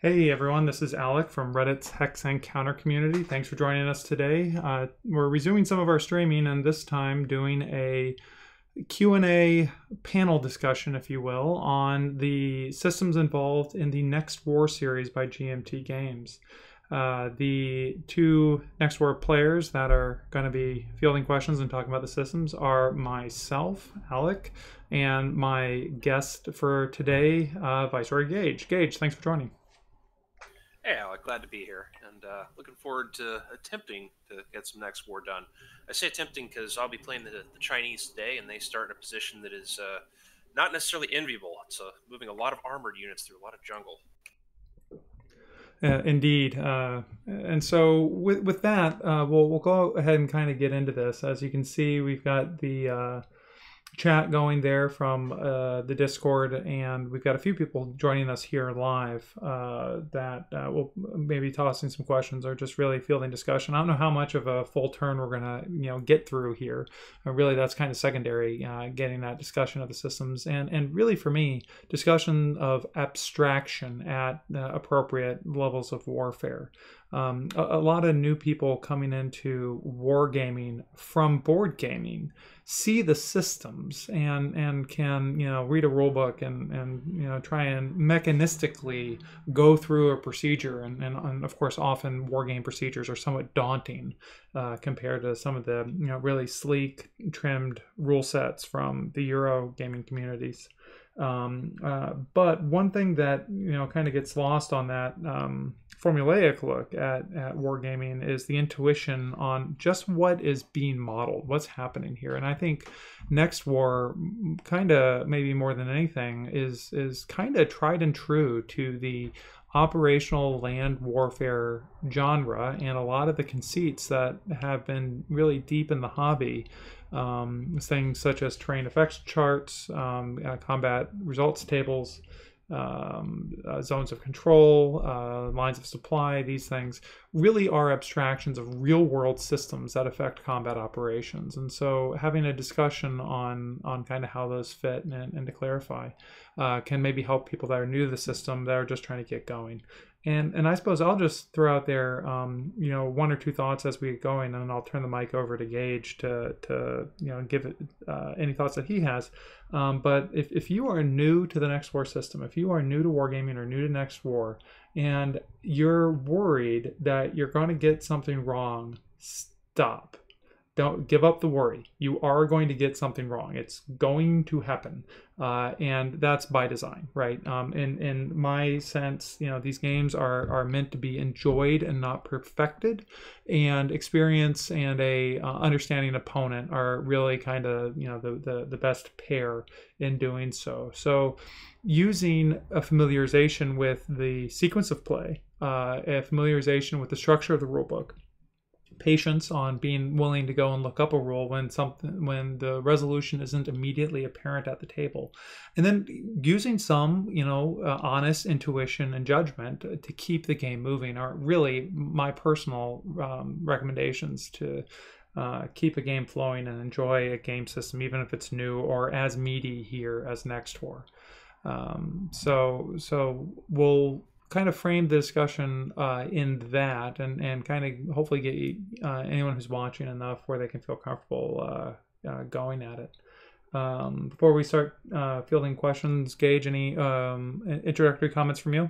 Hey everyone, this is Alec from Reddit's Hex and Counter community. Thanks for joining us today. Uh, we're resuming some of our streaming and this time doing a Q&A panel discussion, if you will, on the systems involved in the Next War series by GMT Games. Uh, the two Next War players that are going to be fielding questions and talking about the systems are myself, Alec, and my guest for today, uh, Viceroy Gage. Gage, thanks for joining. Hey, Alec, glad to be here, and uh, looking forward to attempting to get some next war done. I say attempting because I'll be playing the, the, Chinese today, and they start in a position that is uh, not necessarily enviable. It's uh, moving a lot of armored units through a lot of jungle. Indeed, uh, and so with with that, uh, we'll we'll go ahead and kind of get into this. As you can see, we've got the uh, chat going there from uh, the Discord, and we've got a few people joining us here live uh, that uh, will maybe tossing some questions or just really fielding discussion. I don't know how much of a full turn we're gonna you know get through here. Really, that's kind of secondary, uh, getting that discussion of the systems, and and really for me, discussion of abstraction at uh, appropriate levels of warfare. Um, a, a lot of new people coming into wargaming from board gaming see the systems and and can you know read a rule book and and you know try and mechanistically go through a procedure. And and, and of course often war game procedures are somewhat daunting uh, compared to some of the you know really sleek trimmed rule sets from the euro gaming communities. Um, uh, but one thing that you know kind of gets lost on that um, formulaic look at, at wargaming is the intuition on just what is being modeled, what's happening here. And I think Next War, kind of maybe more than anything, is is kind of tried and true to the operational land warfare genre and a lot of the conceits that have been really deep in the hobby um, things such as terrain effects charts, um, uh, combat results tables, um, uh, zones of control, uh, lines of supply, these things really are abstractions of real world systems that affect combat operations. And so having a discussion on, on kind of how those fit and, and to clarify uh, can maybe help people that are new to the system that are just trying to get going. And and I suppose I'll just throw out there, um, you know, one or two thoughts as we get going, and I'll turn the mic over to Gage to to you know give it uh, any thoughts that he has. Um, but if if you are new to the Next War system, if you are new to wargaming or new to Next War, and you're worried that you're going to get something wrong, stop don't give up the worry. You are going to get something wrong. It's going to happen, uh, and that's by design, right? Um, in in my sense, you know, these games are are meant to be enjoyed and not perfected, and experience and a uh, understanding opponent are really kind of you know the, the the best pair in doing so. So, using a familiarization with the sequence of play, uh, a familiarization with the structure of the rulebook patience on being willing to go and look up a rule when something when the resolution isn't immediately apparent at the table. And then using some you know uh, honest intuition and judgment to keep the game moving are really my personal um, recommendations to uh, keep a game flowing and enjoy a game system even if it's new or as meaty here as next war um, so so we'll kind of frame the discussion uh, in that and, and kind of hopefully get uh, anyone who's watching enough where they can feel comfortable uh, uh going at it. Um, before we start uh, fielding questions, Gage, any um, introductory comments from you?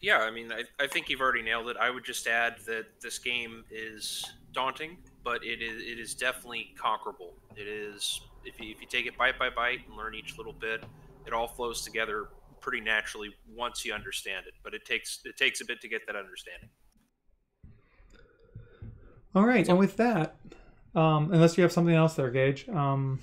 Yeah, I mean, I, I think you've already nailed it. I would just add that this game is daunting, but it is it is definitely conquerable. It is if you, if you take it bite by bite and learn each little bit, it all flows together pretty naturally once you understand it. But it takes it takes a bit to get that understanding. All right, so, and with that, um, unless you have something else there, Gage. Um,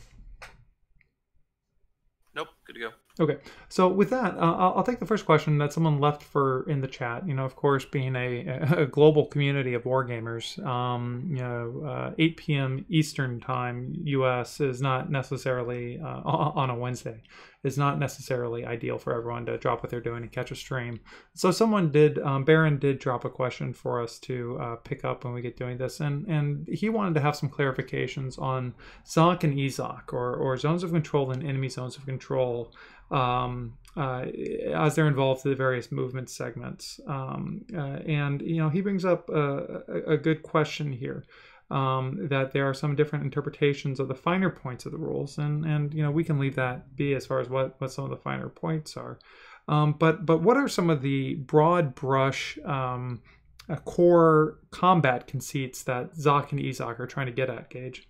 nope, good to go. Okay, so with that, uh, I'll, I'll, take the first question that someone left for in the chat. You know, of course, being a, a global community of wargamers, um, you know, uh, 8 p.m. Eastern time U.S. is not necessarily uh, on a Wednesday is not necessarily ideal for everyone to drop what they're doing and catch a stream. So someone did, um, Baron did drop a question for us to uh, pick up when we get doing this, and and he wanted to have some clarifications on ZOC and EZOC or or zones of control and enemy zones of control um, uh, as they're involved in the various movement segments. Um, uh, and you know, he brings up a, a, a good question here. Um, that there are some different interpretations of the finer points of the rules, and and you know we can leave that be as far as what what some of the finer points are. Um, but but what are some of the broad brush um, uh, core combat conceits that Zoc and Ezoc are trying to get at, Gage?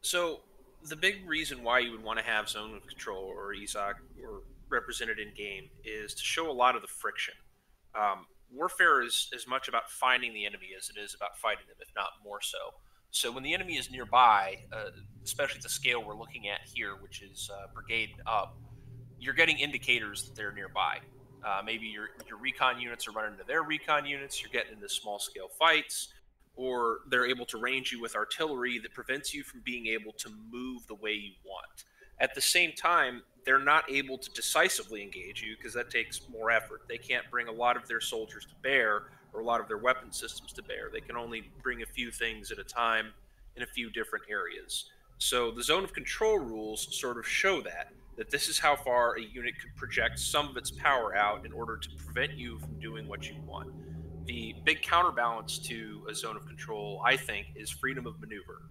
So the big reason why you would want to have zone of control or Ezoc or represented in game is to show a lot of the friction. Um, warfare is as much about finding the enemy as it is about fighting them, if not more so. So when the enemy is nearby, uh, especially at the scale we're looking at here, which is uh, brigade up, you're getting indicators that they're nearby. Uh, maybe your your recon units are running into their recon units. You're getting into small scale fights or they're able to range you with artillery that prevents you from being able to move the way you want. At the same time, they're not able to decisively engage you because that takes more effort. They can't bring a lot of their soldiers to bear or a lot of their weapon systems to bear. They can only bring a few things at a time in a few different areas. So the zone of control rules sort of show that that this is how far a unit could project some of its power out in order to prevent you from doing what you want the big counterbalance to a zone of control, I think, is freedom of maneuver.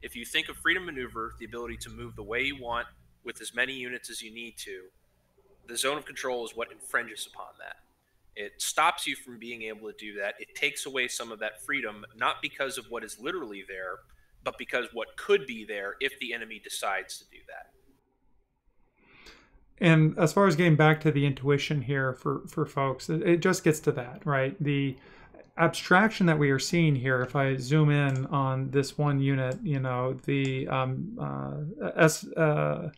If you think of freedom of maneuver, the ability to move the way you want with as many units as you need to, the zone of control is what infringes upon that. It stops you from being able to do that. It takes away some of that freedom, not because of what is literally there, but because what could be there if the enemy decides to do that and as far as getting back to the intuition here for for folks it, it, just gets to that right the abstraction that we are seeing here if i zoom in on this one unit you know the um, uh, s uh,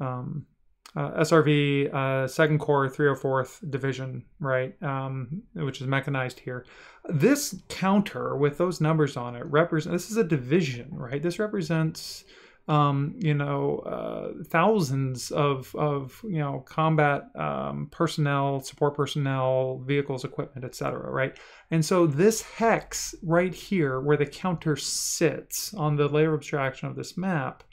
um, uh, SRV uh, Second Corps 304th Division, right, um, which is mechanized here. This counter with those numbers on it represents. This is a division, right? This represents um, you know, uh, thousands of, of, you know, combat um, personnel, support personnel, vehicles, equipment, etc. Right, and so this hex right here, where the counter sits on the layer abstraction of this map,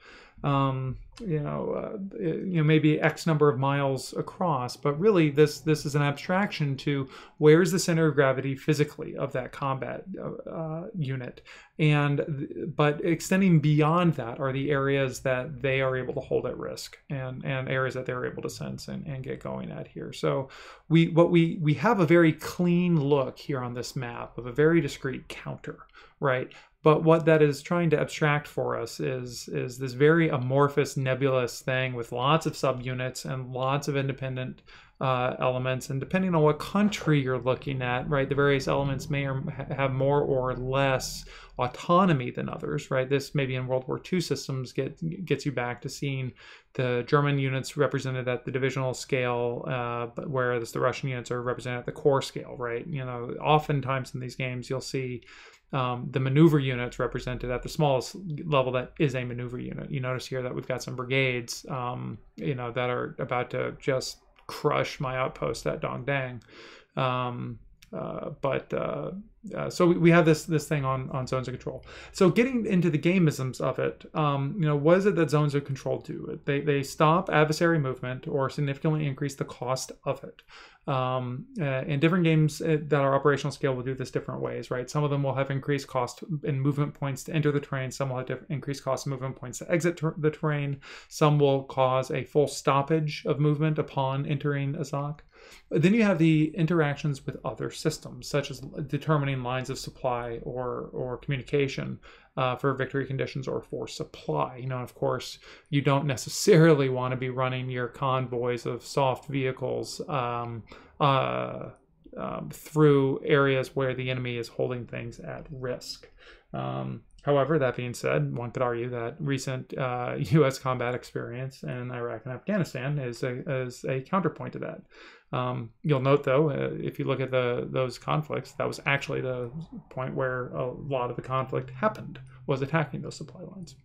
um, you know, uh, you know, maybe X number of miles across, but really this this is an abstraction to where's the center of gravity physically of that combat uh, uh, unit, and but extending beyond that are the areas that they are able to hold at risk and and areas that they're able to sense and, and get going at here. So we what we we have a very clean look here on this map of a very discrete counter, right? But what that is trying to abstract for us is is this very amorphous, nebulous thing with lots of subunits and lots of independent uh, elements. And depending on what country you're looking at, right, the various elements may or have more or less autonomy than others, right? This maybe in World War II systems get gets you back to seeing the German units represented at the divisional scale, uh, whereas the Russian units are represented at the corps scale, right? You know, oftentimes in these games you'll see um, the maneuver units represented at the smallest level that is a maneuver unit. You notice here that we've got some brigades, um, you know, that are about to just crush my outpost at Dongdang. Um, uh, but uh, uh, so we, we have this this thing on on zones of control. So getting into the gameisms of it, um, you know, what is it that zones of control do? They they stop adversary movement or significantly increase the cost of it. Um, uh, and different games uh, that are operational scale will do this different ways, right? Some of them will have increased cost in movement points to enter the terrain. Some will have increased cost in movement points to exit ter- the terrain. Some will cause a full stoppage of movement upon entering a ZOC. Then you have the interactions with other systems, such as determining lines of supply or, or communication uh, for victory conditions or for supply. You know, of course, you don't necessarily want to be running your convoys of soft vehicles um, uh, um, through areas where the enemy is holding things at risk. Um, However, that being said, one could argue that recent uh, U.S. combat experience in Iraq and Afghanistan is a, is a counterpoint to that. Um, you'll note, though, uh, if you look at the those conflicts, that was actually the point where a lot of the conflict happened, was attacking those supply lines.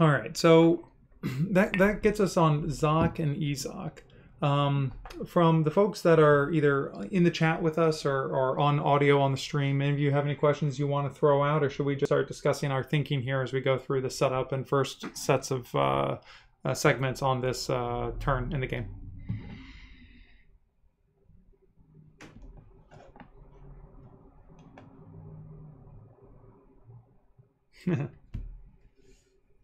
All right, so that that gets us on Zoc and Ezoc. Um, from the folks that are either in the chat with us or, or on audio on the stream, any of you have any questions you want to throw out, or should we just start discussing our thinking here as we go through the setup and first sets of uh, uh, segments on this uh, turn in the game?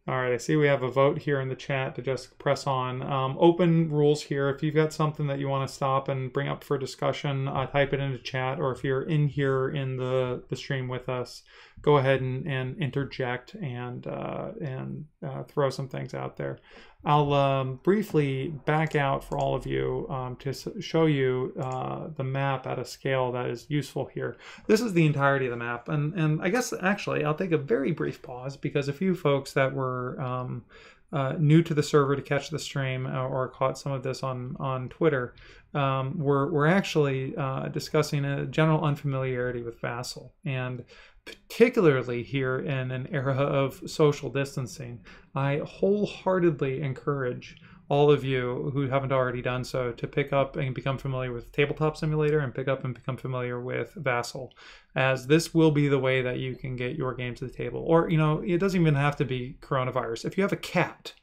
All right, I see we have a vote here in the chat to just press on. Um, open rules here. If you've got something that you want to stop and bring up for discussion, uh, type it into chat. Or if you're in here in the, the stream with us, go ahead and, and interject and uh, and uh, throw some things out there. I'll um, briefly back out for all of you um, to show you uh, the map at a scale that is useful here. This is the entirety of the map, and, and I guess actually I'll take a very brief pause because a few folks that were um, uh, new to the server to catch the stream uh, or caught some of this on, on Twitter um, were, were actually uh, discussing a general unfamiliarity with Vassal. And particularly here in an era of social distancing, I wholeheartedly encourage all of you who haven't already done so to pick up and become familiar with Tabletop Simulator and pick up and become familiar with Vassal, as this will be the way that you can get your game to the table. Or, you know, it doesn't even have to be coronavirus. If you have a cat,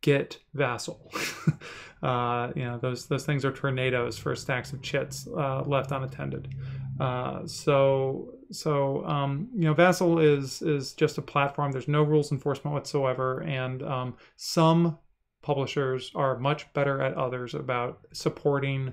get Vassal. uh, you know, those those things are tornadoes for stacks of chits uh, left unattended. Uh, so so um, you know, Vassal is is just a platform. There's no rules enforcement whatsoever, and um, some publishers are much better at others about supporting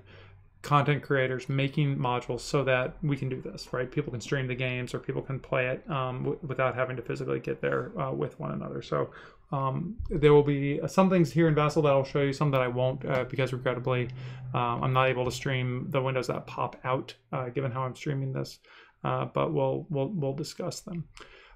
content creators making modules so that we can do this right people can stream the games or people can play it um, without having to physically get there uh, with one another so um, there will be some things here in Vassal that I'll show you, some that I won't, uh, because regrettably, uh, I'm not able to stream the windows that pop out, uh, given how I'm streaming this. Uh, but we'll we'll we'll discuss them.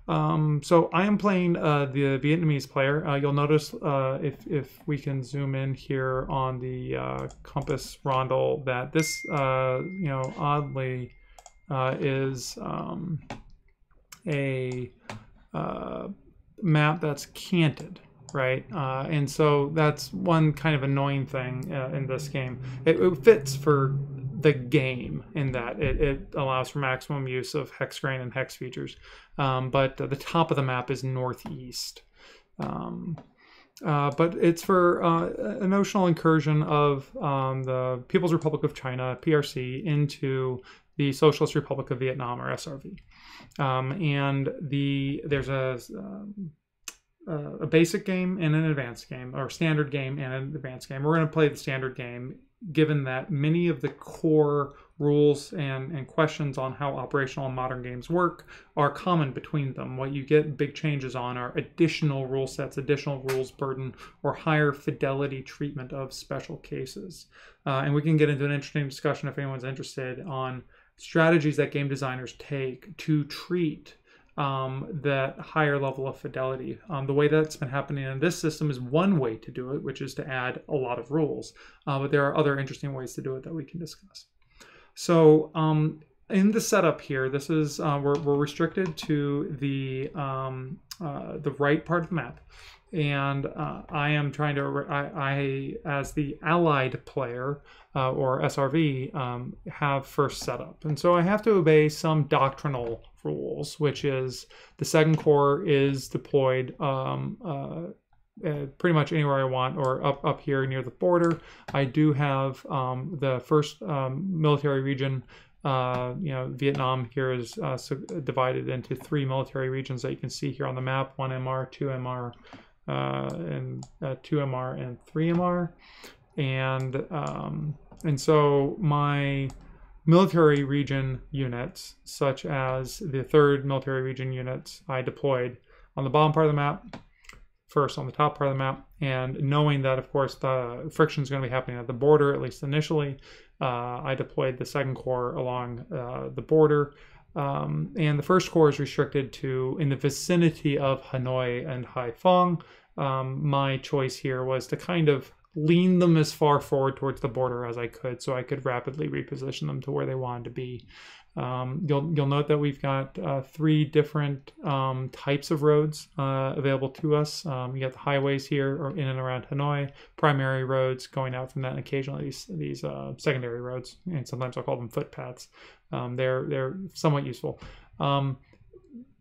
Um, so I am playing uh, the Vietnamese player. Uh, you'll notice uh, if if we can zoom in here on the uh, compass rondel that this uh, you know oddly is um, a map that's canted right? Uh, and so that's one kind of annoying thing uh, in this game. It, it, fits for the game in that it, it, allows for maximum use of hex grain and hex features. Um, but the top of the map is northeast. Um, uh, but it's for uh, a notional incursion of um, the People's Republic of China, PRC, into the Socialist Republic of Vietnam, or SRV. Um, and the there's a um, uh, a basic game and an advanced game, or standard game and an advanced game. We're going to play the standard game, given that many of the core rules and, and questions on how operational and modern games work are common between them. What you get big changes on are additional rule sets, additional rules burden, or higher fidelity treatment of special cases. Uh, and we can get into an interesting discussion if anyone's interested on strategies that game designers take to treat um, that higher level of fidelity. Um, the way that's been happening in this system is one way to do it, which is to add a lot of rules. Uh, but there are other interesting ways to do it that we can discuss. So um, in the setup here, this is uh, we're, we're restricted to the um, uh, the right part of the map, and uh, I am trying to I, I as the allied player uh, or SRV um, have first setup, and so I have to obey some doctrinal rules, which is the second corps is deployed um, uh, uh, pretty much anywhere I want or up up here near the border. I do have um, the first um, military region. Uh, you know, Vietnam here is uh, divided into three military regions that you can see here on the map: one MR, two MR, uh, and uh, two MR and three MR. And um, and so my military region units, such as the third military region units, I deployed on the bottom part of the map, first on the top part of the map, and knowing that, of course, the friction is going to be happening at the border, at least initially, uh, I deployed the second corps along uh, the border. Um, and the first corps is restricted to in the vicinity of Hanoi and Haiphong. Um, my choice here was to kind of lean them as far forward towards the border as I could so I could rapidly reposition them to where they wanted to be. Um, you'll you'll note that we've got uh, three different um, types of roads uh, available to us. Um, you got the highways here or in and around Hanoi, primary roads going out from that, and occasionally these these uh, secondary roads, and sometimes I'll call them footpaths. Um, they're they're somewhat useful. Um,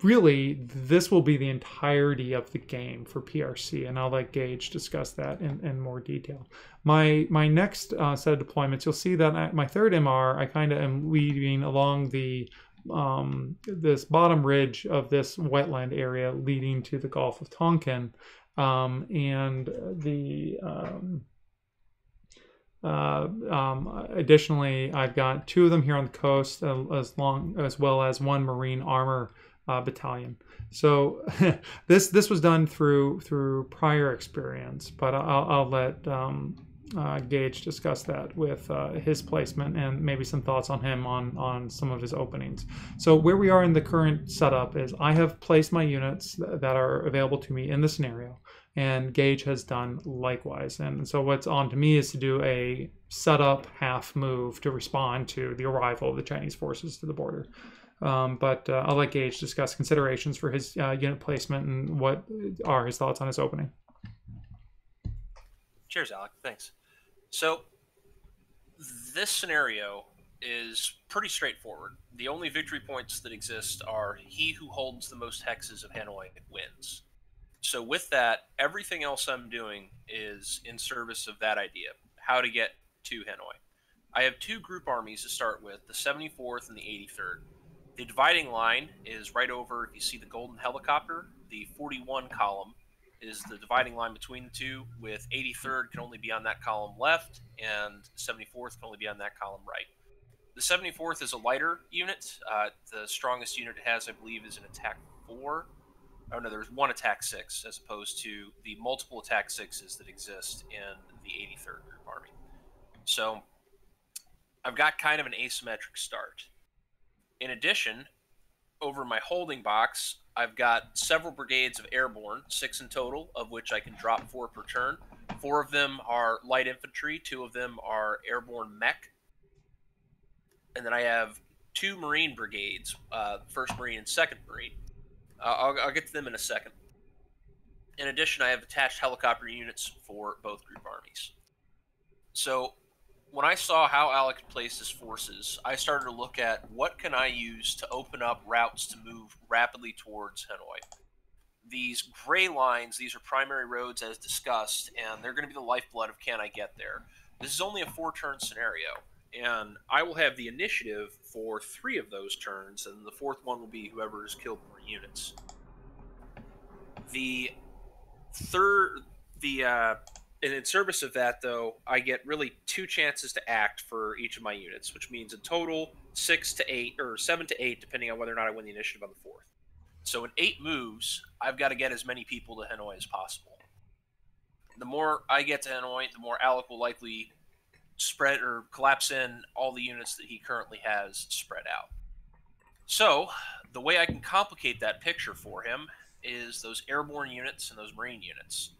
really, this will be the entirety of the game for PRC, and I'll let Gage discuss that in, in more detail. My my next uh, set of deployments, you'll see that I, my third MR, I kind of am leading along the um, this bottom ridge of this wetland area leading to the Gulf of Tonkin, um, and the um, uh, um, additionally, I've got two of them here on the coast, uh, as long as well as one marine armor uh, battalion. So this this was done through through prior experience, but I'll, I'll let um, uh, Gage discuss that with his placement and maybe some thoughts on him on on some of his openings. So where we are in the current setup is I have placed my units that are available to me in the scenario, and Gage has done likewise. And so what's on to me is to do a setup half move to respond to the arrival of the Chinese forces to the border. Um, but uh, I'll let Gage discuss considerations for his uh, unit placement and what are his thoughts on his opening. Cheers, Alec. Thanks. So, this scenario is pretty straightforward. The only victory points that exist are he who holds the most hexes of Hanoi wins. So, with that, everything else I'm doing is in service of that idea how to get to Hanoi. I have two group armies to start with the 74th and the 83rd. The dividing line is right over, if you see the golden helicopter, the 41 column is the dividing line between the two, with 83rd can only be on that column left, and 74th can only be on that column right. The 74th is a lighter unit. Uh, the strongest unit it has, I believe, is an attack 4. Oh, no, there's one attack 6, as opposed to the multiple attack 6s that exist in the 83rd Group Army. So I've got kind of an asymmetric start. In addition, over my holding box, I've got several brigades of airborne, six in total, of which I can drop four per turn. Four of them are light infantry, two of them are airborne mech. And then I have two Marine brigades, uh, First Marine and Second Marine. Uh, I'll, I'll get to them in a second. In addition, I have attached helicopter units for both group armies. So when I saw how Alec placed his forces, I started to look at what can I use to open up routes to move rapidly towards Hanoi. These gray lines, these are primary roads as discussed, and they're going to be the lifeblood of can I get there. This is only a four turn scenario, and I will have the initiative for three of those turns, and the fourth one will be whoever has killed more units. The third, the uh, and in service of that, though, I get really two chances to act for each of my units, which means in total six to eight or seven to eight, depending on whether or not I win the initiative on the fourth. So in eight moves, I've got to get as many people to Hanoi as possible. The more I get to Hanoi, the more Alec will likely spread or collapse in all the units that he currently has spread out. So the way I can complicate that picture for him is those airborne units and those marine units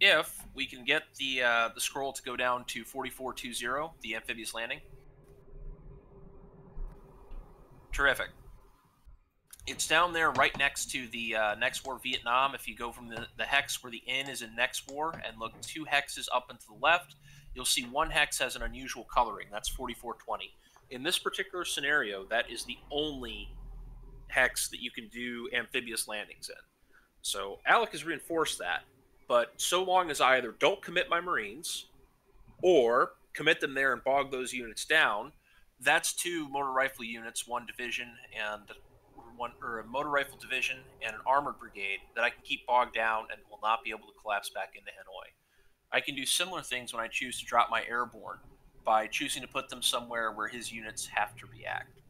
if we can get the uh, the scroll to go down to 4420, the amphibious landing. Terrific. It's down there right next to the uh, Next War Vietnam. If you go from the, the hex where the N is in Next War and look two hexes up and to the left, you'll see one hex has an unusual coloring. That's 4420. In this particular scenario, that is the only hex that you can do amphibious landings in. So Alec has reinforced that. But so long as I either don't commit my Marines or commit them there and bog those units down, that's two motor rifle units, one division, and one or a motor rifle division and an armored brigade that I can keep bogged down and will not be able to collapse back into Hanoi. I can do similar things when I choose to drop my airborne by choosing to put them somewhere where his units have to react.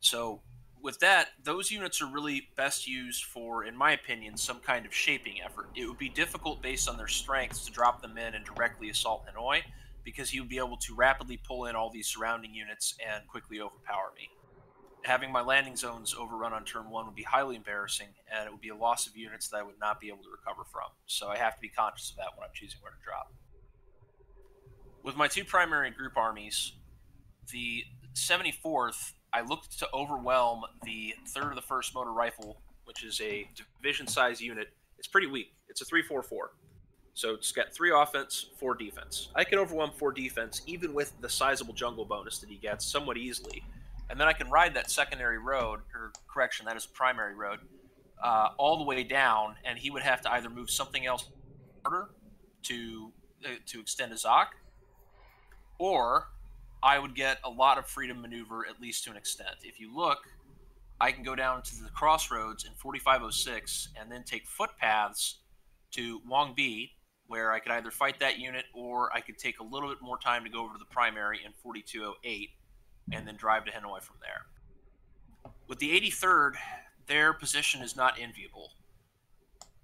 So with that, those units are really best used for, in my opinion, some kind of shaping effort. It would be difficult based on their strengths to drop them in and directly assault Hanoi, because he would be able to rapidly pull in all these surrounding units and quickly overpower me. Having my landing zones overrun on turn one would be highly embarrassing, and it would be a loss of units that I would not be able to recover from. So I have to be conscious of that when I'm choosing where to drop. With my two primary group armies, the 74th, I looked to overwhelm the third of the first motor rifle, which is a division size unit. It's pretty weak. It's a 3 4 4. So it's got three offense, four defense. I can overwhelm four defense even with the sizable jungle bonus that he gets somewhat easily. And then I can ride that secondary road, or correction, that is primary road, uh, all the way down, and he would have to either move something else harder to uh, to extend his Zoc, or I would get a lot of freedom maneuver, at least to an extent. If you look, I can go down to the crossroads in 4506 and then take footpaths to Uong Bi, where I could either fight that unit or I could take a little bit more time to go over to the primary in 4208 and then drive to Hanoi from there. With the 83rd, their position is not enviable.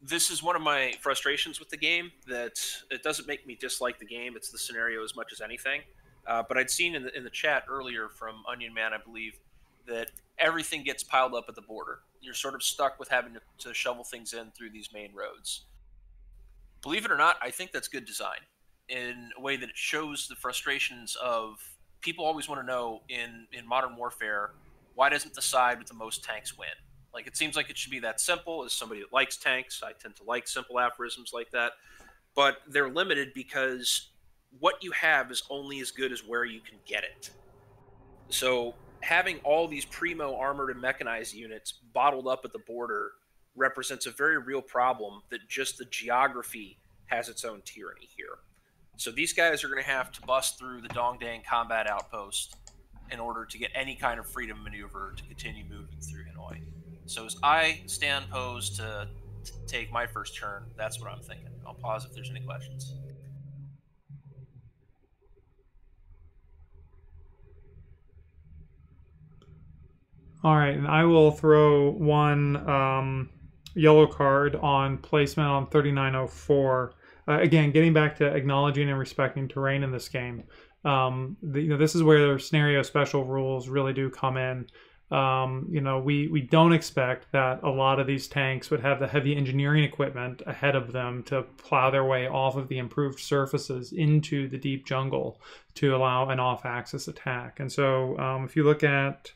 This is one of my frustrations with the game that it doesn't make me dislike the game. It's the scenario as much as anything. Uh, but I'd seen in the, in the chat earlier from Onion Man, I believe, that everything gets piled up at the border. You're sort of stuck with having to, to shovel things in through these main roads. Believe it or not, I think that's good design in a way that it shows the frustrations of people always want to know in, in modern warfare why doesn't the side with the most tanks win? Like it seems like it should be that simple. As somebody that likes tanks, I tend to like simple aphorisms like that. But they're limited because what you have is only as good as where you can get it. So having all these primo armored and mechanized units bottled up at the border represents a very real problem that just the geography has its own tyranny here. So these guys are going to have to bust through the Dongdang combat outpost in order to get any kind of freedom maneuver to continue moving through Hanoi. So as I stand posed to, to take my first turn, that's what I'm thinking. I'll pause if there's any questions. All right, and I will throw one um, yellow card on placement on 3904. Uh, again, getting back to acknowledging and respecting terrain in this game. Um, the, you know, this is where scenario special rules really do come in. Um, you know, we, we don't expect that a lot of these tanks would have the heavy engineering equipment ahead of them to plow their way off of the improved surfaces into the deep jungle to allow an off-axis attack. And so um, if you look at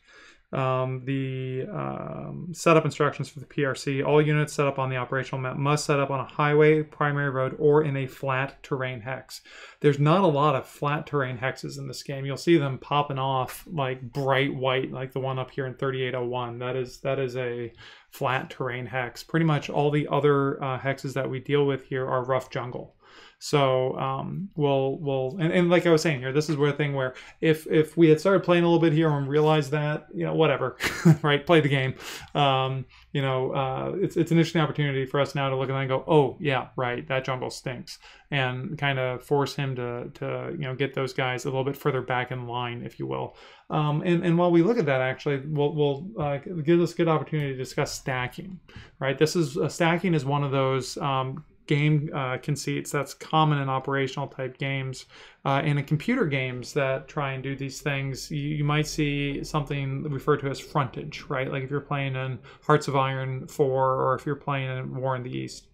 um, the um, setup instructions for the PRC. All units set up on the operational map must set up on a highway, primary road, or in a flat terrain hex. There's not a lot of flat terrain hexes in this game. You'll see them popping off like bright white, like the one up here in 3801. That is that is a flat terrain hex. Pretty much all the other uh, hexes that we deal with here are rough jungle. So um, we'll we'll and, and like I was saying here, this is where a thing where if if we had started playing a little bit here and realized that you know whatever, right, play the game. Um, you know, uh, it's it's an interesting opportunity for us now to look at that and go, oh yeah, right, that jungle stinks, and kind of force him to to you know get those guys a little bit further back in line, if you will. Um, and, and while we look at that, actually, we'll, we'll uh, give us a good opportunity to discuss stacking, right? This is uh, stacking is one of those um, game uh, conceits that's common in operational type games. Uh, and in computer games that try and do these things, you, you, might see something referred to as frontage, right? Like if you're playing in Hearts of Iron 4 or if you're playing in War in the East.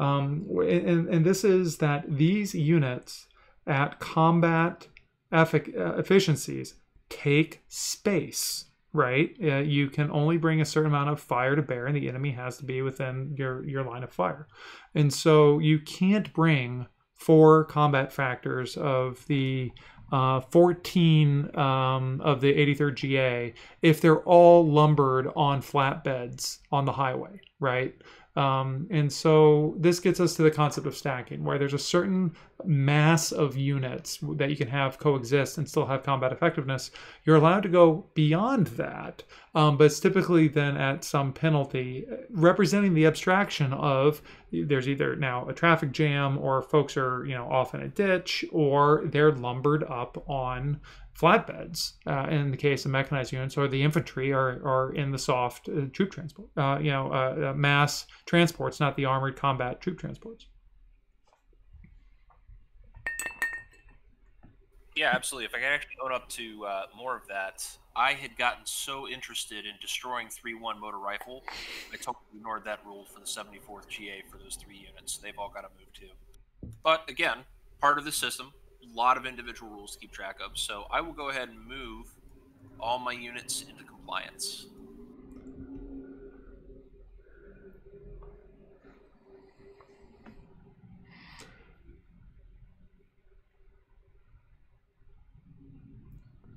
Um, and, and this is that these units at combat effic- uh, efficiencies take space right? Uh, you can only bring a certain amount of fire to bear, and the enemy has to be within your your line of fire. And so you can't bring four combat factors of the uh, 14 um, of the 83rd GA if they're all lumbered on flatbeds on the highway, right? Um, and so this gets us to the concept of stacking, where there's a certain mass of units that you can have coexist and still have combat effectiveness. You're allowed to go beyond that, um, but it's typically then at some penalty, representing the abstraction of there's either now a traffic jam or folks are you know off in a ditch or they're lumbered up on flatbeds uh, in the case of mechanized units or the infantry are, are in the soft uh, troop transport uh, you know uh, uh, mass transports not the armored combat troop transports. Yeah absolutely. If i can actually own up to uh, more of that i had gotten so interested in destroying 3-1 motor rifle i totally ignored that rule for the 74th ga for those three units. They've all got to move too. But again part of the system lot of individual rules to keep track of. So I will go ahead and move all my units into compliance.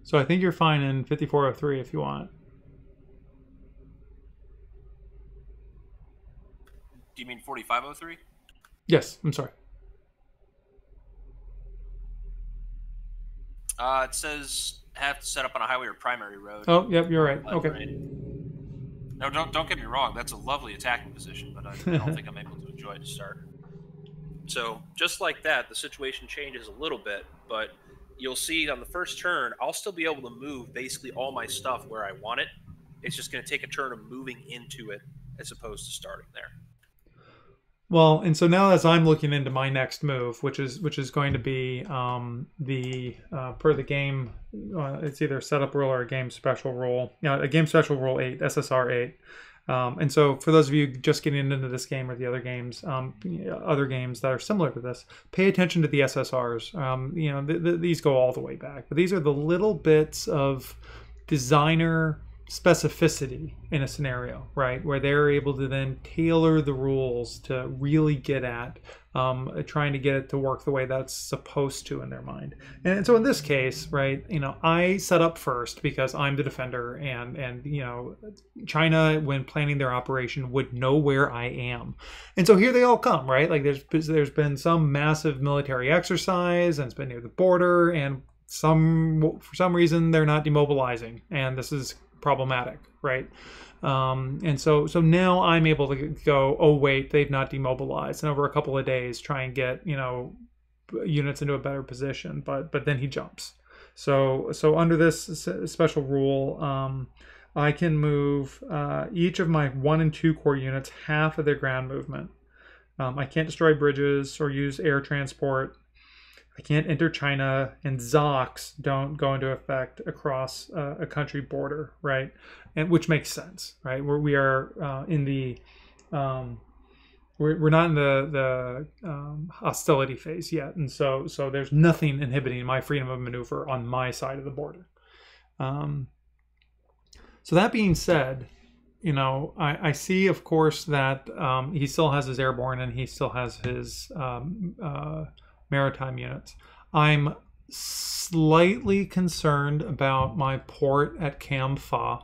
So I think you're fine in 5403 if you want. Do you mean 4503? Yes, I'm sorry. Uh, it says have to set up on a highway or primary road. Oh, yep, you're right. Okay. Right. No, don't don't get me wrong. That's a lovely attacking position, but I, I don't think I'm able to enjoy it to start. So just like that, the situation changes a little bit, but you'll see on the first turn, I'll still be able to move basically all my stuff where I want it. It's just going to take a turn of moving into it as opposed to starting there. Well, and so now as I'm looking into my next move, which is which is going to be um, the uh, per the game, uh, it's either setup rule or a game special rule. You know, a game special rule eight, SSR eight. Um, and so, for those of you just getting into this game or the other games, um, other games that are similar to this, pay attention to the SSRs. Um, you know, th- th- these go all the way back, but these are the little bits of designer specificity in a scenario, right? Where they're able to then tailor the rules to really get at um, trying to get it to work the way that's supposed to in their mind. And, so in this case, right, you know, I set up first because I'm the defender, and and you know, China when planning their operation would know where I am, and so here they all come, right? Like there's there's been some massive military exercise, and it's been near the border, and some for some reason they're not demobilizing, and this is problematic, right? Um, and so so now I'm able to go, oh wait, they've not demobilized, and over a couple of days try and get you know units into a better position. But but then he jumps. So so under this special rule, um, I can move uh, each of my one and two corps units half of their ground movement. Um, I can't destroy bridges or use air transport. I can't enter China, and ZOCs don't go into effect across uh, a country border, right? And which makes sense, right? Where we are uh, in the, um, we're, we're not in the the um, hostility phase yet, and so so there's nothing inhibiting my freedom of maneuver on my side of the border. Um, so that being said, you know, I, I see, of course, that um, he still has his airborne and he still has his um, uh, maritime units. I'm slightly concerned about my port at Cam Pha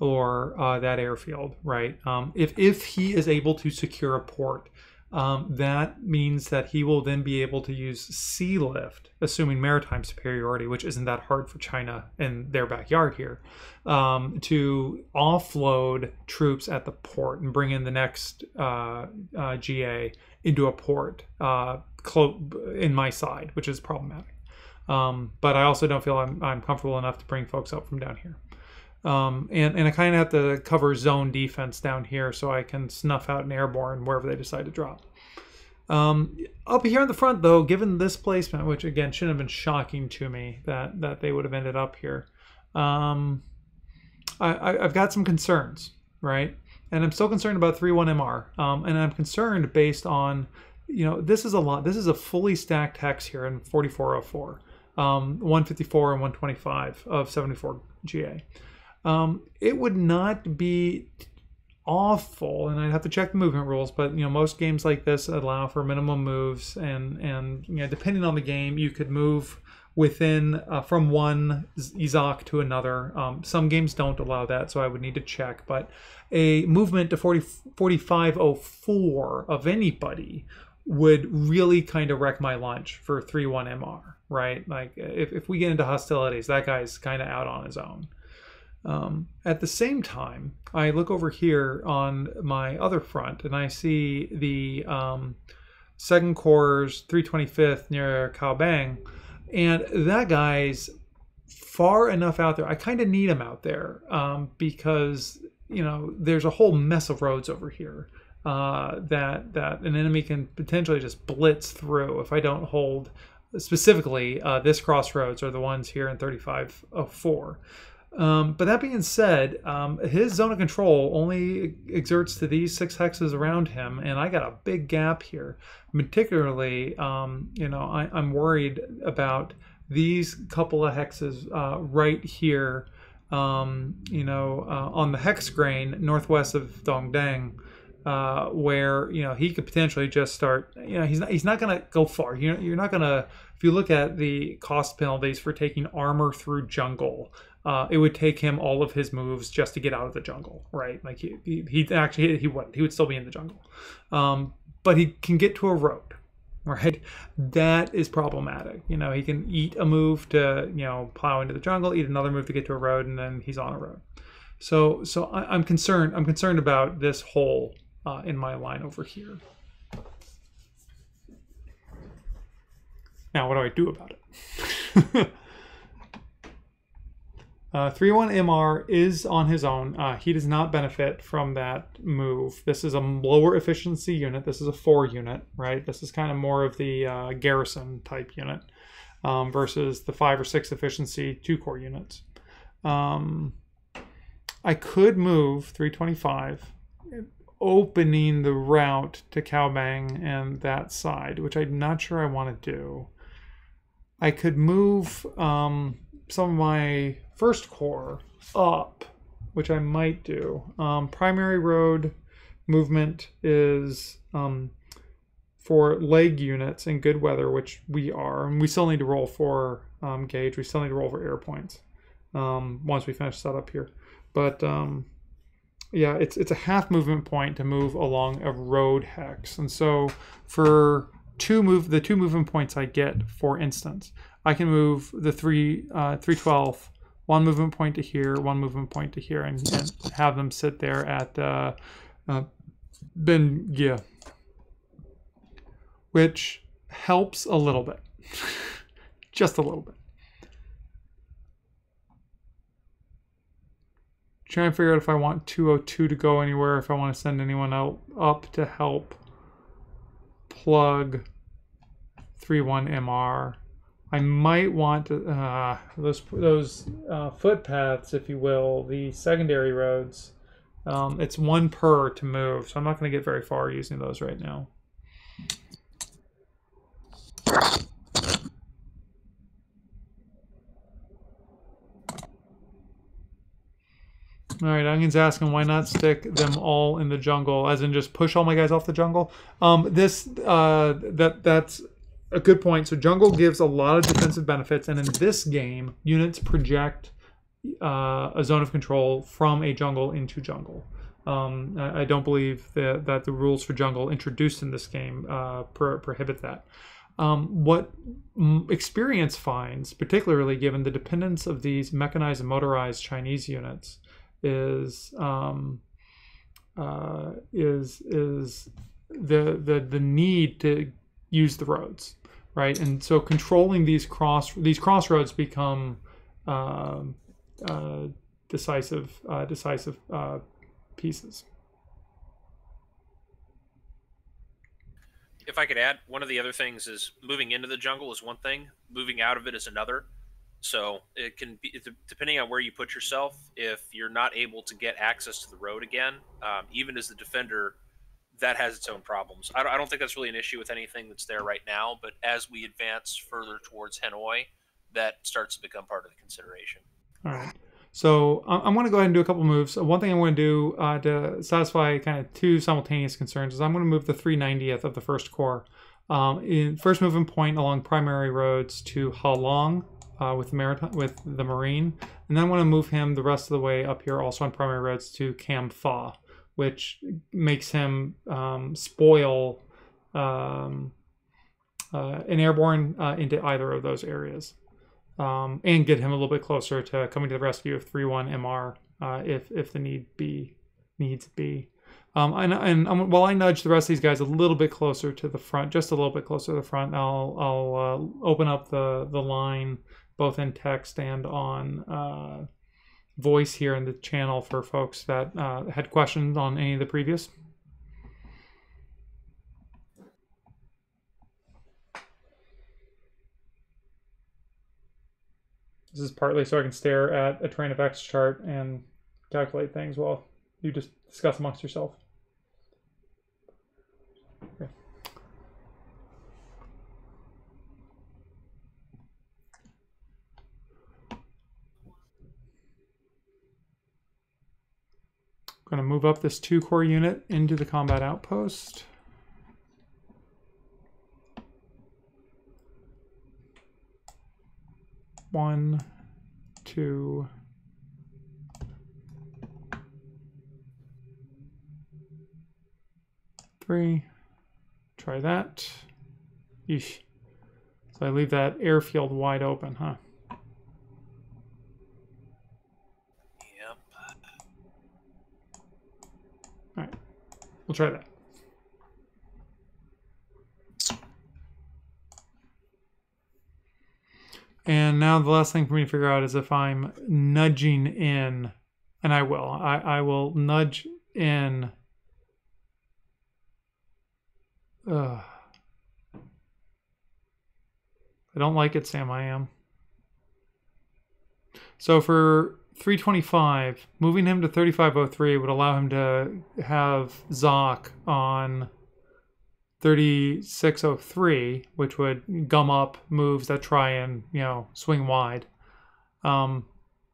or uh, that airfield, right? Um, if, if he is able to secure a port, um, that means that he will then be able to use sea lift, assuming maritime superiority, which isn't that hard for China in their backyard here, um, to offload troops at the port and bring in the next uh, uh, GA into a port uh, clo- in my side, which is problematic. Um, but I also don't feel I'm, I'm comfortable enough to bring folks up from down here. Um, and, and I kind of have to cover zone defense down here so I can snuff out an airborne wherever they decide to drop. Um, up here in the front, though, given this placement, which again shouldn't have been shocking to me that, that they would have ended up here, um, I, have got some concerns, right? And I'm still concerned about 3-1-MR. Um, and I'm concerned based on you know, this is a lot. This is a fully stacked hex here in 4404, um, 154 and 125 of 74 GA. Um, it would not be awful, and I'd have to check the movement rules, but you know, most games like this allow for minimum moves, and and you know, depending on the game, you could move within uh, from one Ezoc to another. Um, some games don't allow that, so I would need to check. But a movement to 40, 4504 of anybody would really kind of wreck my lunch for 3-1-MR, right? Like if, if we get into hostilities, that guy's kind of out on his own. Um, at the same time, I look over here on my other front and I see the um, Second Corps 325th near Caobang, and that guy's far enough out there. I kind of need him out there um, because you know there's a whole mess of roads over here uh, that that an enemy can potentially just blitz through if I don't hold specifically uh, this crossroads or the ones here in 3504. Um, but that being said, um, his zone of control only exerts to these six hexes around him, and I got a big gap here. Particularly, um, you know, I, am worried about these couple of hexes uh, right here, um, you know, uh, on the hex grain northwest of Dongdang. Uh, where you know he could potentially just start. You know, he's not he's not going to go far. You know, you're not going to. If you look at the cost penalties for taking armor through jungle, uh, it would take him all of his moves just to get out of the jungle, right? Like he he, he actually he wouldn't. He would still be in the jungle, um, but he can get to a road, right? That is problematic. You know, he can eat a move to you know plow into the jungle, eat another move to get to a road, and then he's on a road. So so I, am concerned. I'm concerned about this hole uh, in my line over here. Now, what do I do about it? Uh, 3-1 MR is on his own. Uh, he does not benefit from that move. This is a lower efficiency unit. This is a 4 unit, right? This is kind of more of the uh, garrison type unit um, versus the 5 or 6 efficiency 2 corps units. Um, I could move 325, opening the route to Caobang and that side, which I'm not sure I want to do. I could move um, some of my first corps up, which I might do. Um, primary road movement is um, for leg units in good weather, which we are, and we still need to roll for um, gauge. We still need to roll for air points um, once we finish setup here. But um, yeah, it's it's a half movement point to move along a road hex, and so for two move the two movement points I get, for instance, I can move the three uh, three twelve one movement point to here, one movement point to here, and, and have them sit there at uh, uh, Ben yeah, which helps a little bit, just a little bit. Trying to figure out if I want 202 to go anywhere, if I want to send anyone out up to help plug 31MR. I might want to, uh, those those uh, footpaths, if you will, the secondary roads. Um, it's one per to move, so I'm not going to get very far using those right now. All right, Onion's asking why not stick them all in the jungle, as in just push all my guys off the jungle. Um, this uh, that that's a good point. So jungle gives a lot of defensive benefits, and in this game, units project uh, a zone of control from a jungle into jungle. Um, I, I, don't believe that, that the rules for jungle introduced in this game uh, pro- prohibit that. Um, what experience finds, particularly given the dependence of these mechanized and motorized Chinese units, is um, uh, is is the the the need to use the roads right? And so controlling these cross these crossroads become uh, uh, decisive uh, decisive uh, pieces. If I could add, one of the other things is moving into the jungle is one thing, moving out of it is another. So it can be depending on where you put yourself. If you're not able to get access to the road again, um, even as the defender, that has its own problems. I don't, I don't think that's really an issue with anything that's there right now, but as we advance further towards Hanoi, that starts to become part of the consideration. All right. So I'm going to go ahead and do a couple moves. One thing I'm going to do uh, to satisfy kind of two simultaneous concerns is I'm going to move the 390th of the first corps. Um, in first moving point along primary roads to Halong uh, with the with the marine, and then I want to move him the rest of the way up here also on primary roads to Cam Pha which makes him um, spoil um, uh, an airborne uh, into either of those areas, um, and get him a little bit closer to coming to the rescue of 3-1 MR uh, if if the need be needs be. Um, and and while I nudge the rest of these guys a little bit closer to the front, just a little bit closer to the front, I'll I'll uh, open up the the line both in text and on uh, voice here in the channel for folks that uh, had questions on any of the previous. This is partly so I can stare at a terrain effects chart and calculate things while you just discuss amongst yourself. Going to move up this two corps unit into the combat outpost. One, two, three. Try that. Yeesh. So I leave that airfield wide open, huh? We'll try that. And now the last thing for me to figure out is if I'm nudging in, and I will, I, I will nudge in. Ugh. I don't like it, Sam, I am. So for 325, moving him to 3503 would allow him to have Zoc on 3603, which would gum up moves that try and, you know, swing wide. Um,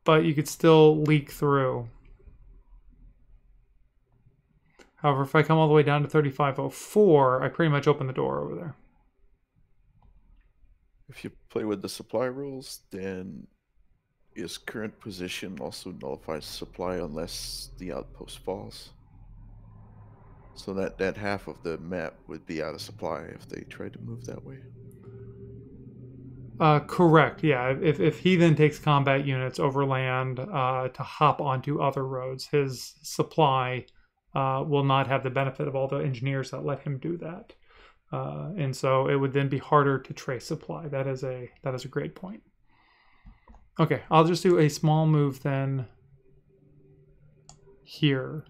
but you could still leak through. However, if I come all the way down to 3504, I pretty much open the door over there. If you play with the supply rules, then is current position also nullifies supply unless the outpost falls. So that, that half of the map would be out of supply if they tried to move that way. Uh, correct. Yeah. If, if he then takes combat units overland uh, to hop onto other roads, his supply uh, will not have the benefit of all the engineers that let him do that. Uh, and so it would then be harder to trace supply. That is a that is a great point. Okay, I'll just do a small move then here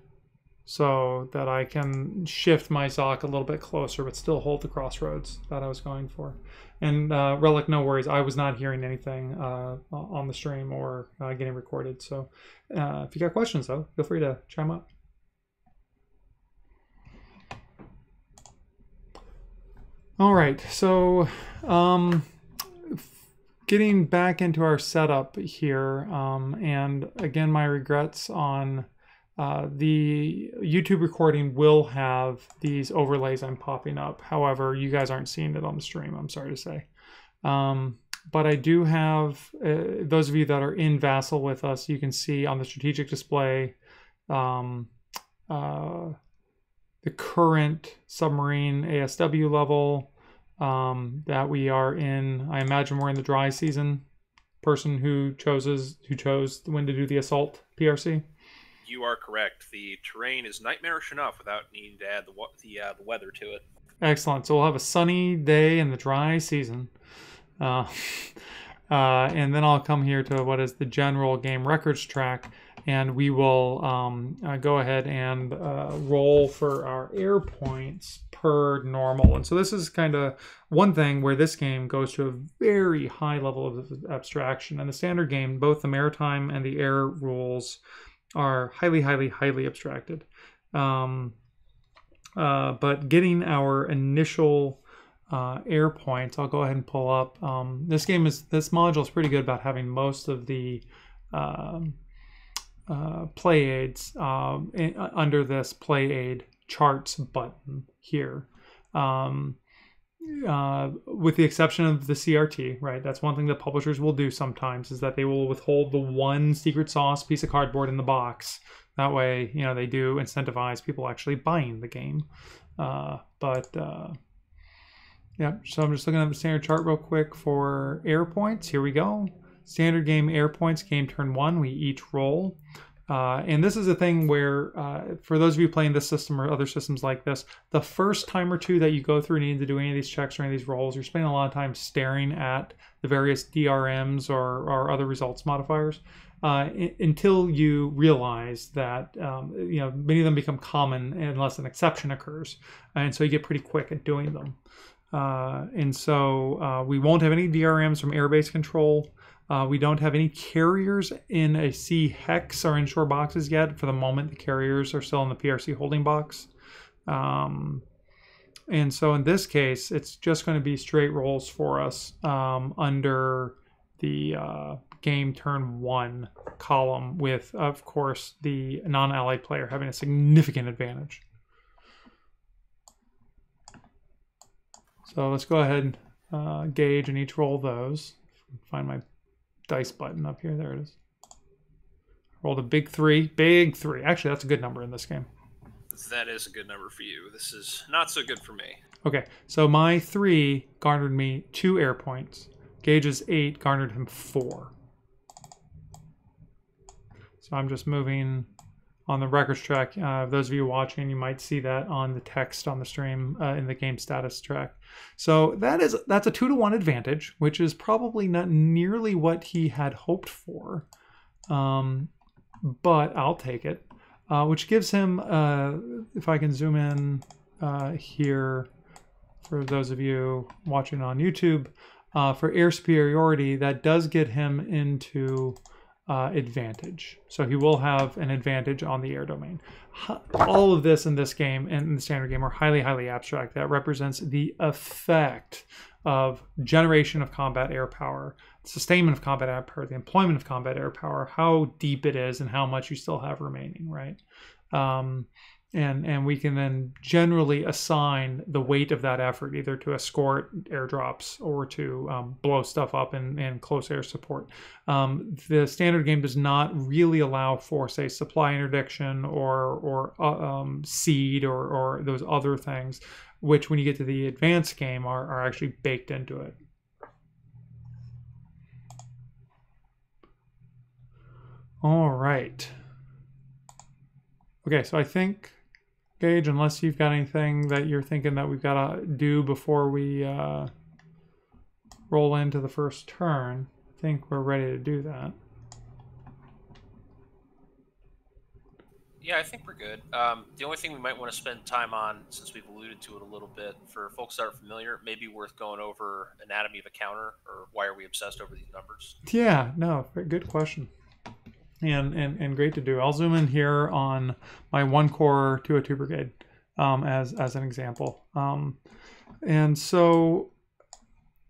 so that I can shift my Zoc a little bit closer but still hold the crossroads that I was going for. And uh, Relic, no worries, I was not hearing anything uh, on the stream or uh, getting recorded. So uh, if you got questions though, feel free to chime up. All right, so um, getting back into our setup here, um, and again, my regrets on uh, the YouTube recording will have these overlays I'm popping up. However, you guys aren't seeing it on the stream, I'm sorry to say. Um, but I do have, uh, those of you that are in Vassal with us, you can see on the strategic display um, uh, the current submarine ASW level, um, that we are in. I imagine we're in the dry season. Person who chooses who chose when to do the assault PRC. You are correct. The terrain is nightmarish enough without needing to add the the, uh, the weather to it. Excellent. So we'll have a sunny day in the dry season. Uh, uh, and then I'll come here to what is the general game records track, and we will um, uh, go ahead and uh, roll for our air points per normal. And so this is kind of one thing where this game goes to a very high level of abstraction. And the standard game, both the maritime and the air rules are highly, highly, highly abstracted. Um, uh, but getting our initial uh, air points, I'll go ahead and pull up. Um, this game is this module is pretty good about having most of the um, uh, play aids um, in, under this play aid charts button here. Um, uh, with the exception of the CRT, right? That's one thing that publishers will do sometimes is that they will withhold the one secret sauce piece of cardboard in the box. That way, you know, they do incentivize people actually buying the game. Uh, but uh, yeah, so I'm just looking at the standard chart real quick for air points. Here we go. Standard game air points, game turn one. We each roll. Uh, and this is a thing where, uh, for those of you playing this system or other systems like this, the first time or two that you go through needing to do any of these checks or any of these rolls, you're spending a lot of time staring at the various DRMs or, or other results modifiers uh, until you realize that um, you know many of them become common unless an exception occurs, and so you get pretty quick at doing them. Uh, and so uh, we won't have any DRMs from airbase control. Uh, we don't have any carriers in a sea hex or inshore boxes yet. For the moment, the carriers are still in the PRC holding box. Um, and so in this case, it's just going to be straight rolls for us um, under the uh, game turn one column, with, of course, the non allied player having a significant advantage. So let's go ahead and uh, gauge and each roll those. Find my dice button up here. There it is. Rolled a big three. Big three. Actually, that's a good number in this game. That is a good number for you. This is not so good for me. Okay, so my three garnered me two air points. Gage's eight garnered him four. So I'm just moving on the records track. Uh, those of you watching, you might see that on the text on the stream uh, in the game status track. So that is that's a two to one advantage, which is probably not nearly what he had hoped for, um, but I'll take it. Uh, which gives him, uh, if I can zoom in uh, here, for those of you watching on YouTube, uh, for air superiority, that does get him into uh, advantage. So he will have an advantage on the air domain. All of this in this game and in the standard game are highly, highly abstract. That represents the effect of generation of combat air power, sustainment of combat air power, the employment of combat air power, how deep it is, and how much you still have remaining, right? Um, and and we can then generally assign the weight of that effort either to escort airdrops or to um, blow stuff up in, in close air support. Um, the standard game does not really allow for say supply interdiction or or uh, um, SEAD or or those other things, which when you get to the advanced game are, are actually baked into it. All right. Okay, so I think Gage, unless you've got anything that you're thinking that we've got to do before we uh, roll into the first turn, I think we're ready to do that. Yeah, I think we're good. Um, the only thing we might want to spend time on, since we've alluded to it a little bit, for folks that aren't familiar, maybe worth going over anatomy of a counter or why are we obsessed over these numbers? Yeah, no, good question and, and, and great to do. I'll zoom in here on my one corps 202 brigade um, as, as an example. Um, and so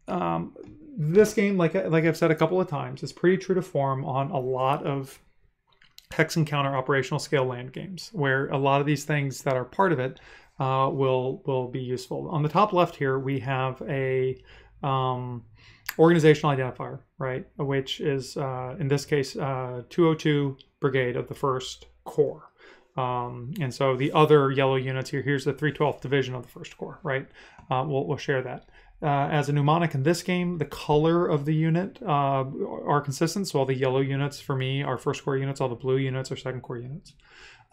um, this game, like, like I've said a couple of times, is pretty true to form on a lot of hex and counter operational scale land games, where a lot of these things that are part of it uh, will will be useful. On the top left here, we have a um, organizational identifier, right? Which is, uh, in this case, uh, 202 Brigade of the 1st Corps. Um, and so the other yellow units here, here's the 312th Division of the 1st Corps, right? Uh, we'll, we'll share that. Uh, as a mnemonic in this game, the color of the unit uh, are consistent. So all the yellow units for me are 1st Corps units, all the blue units are 2nd Corps units.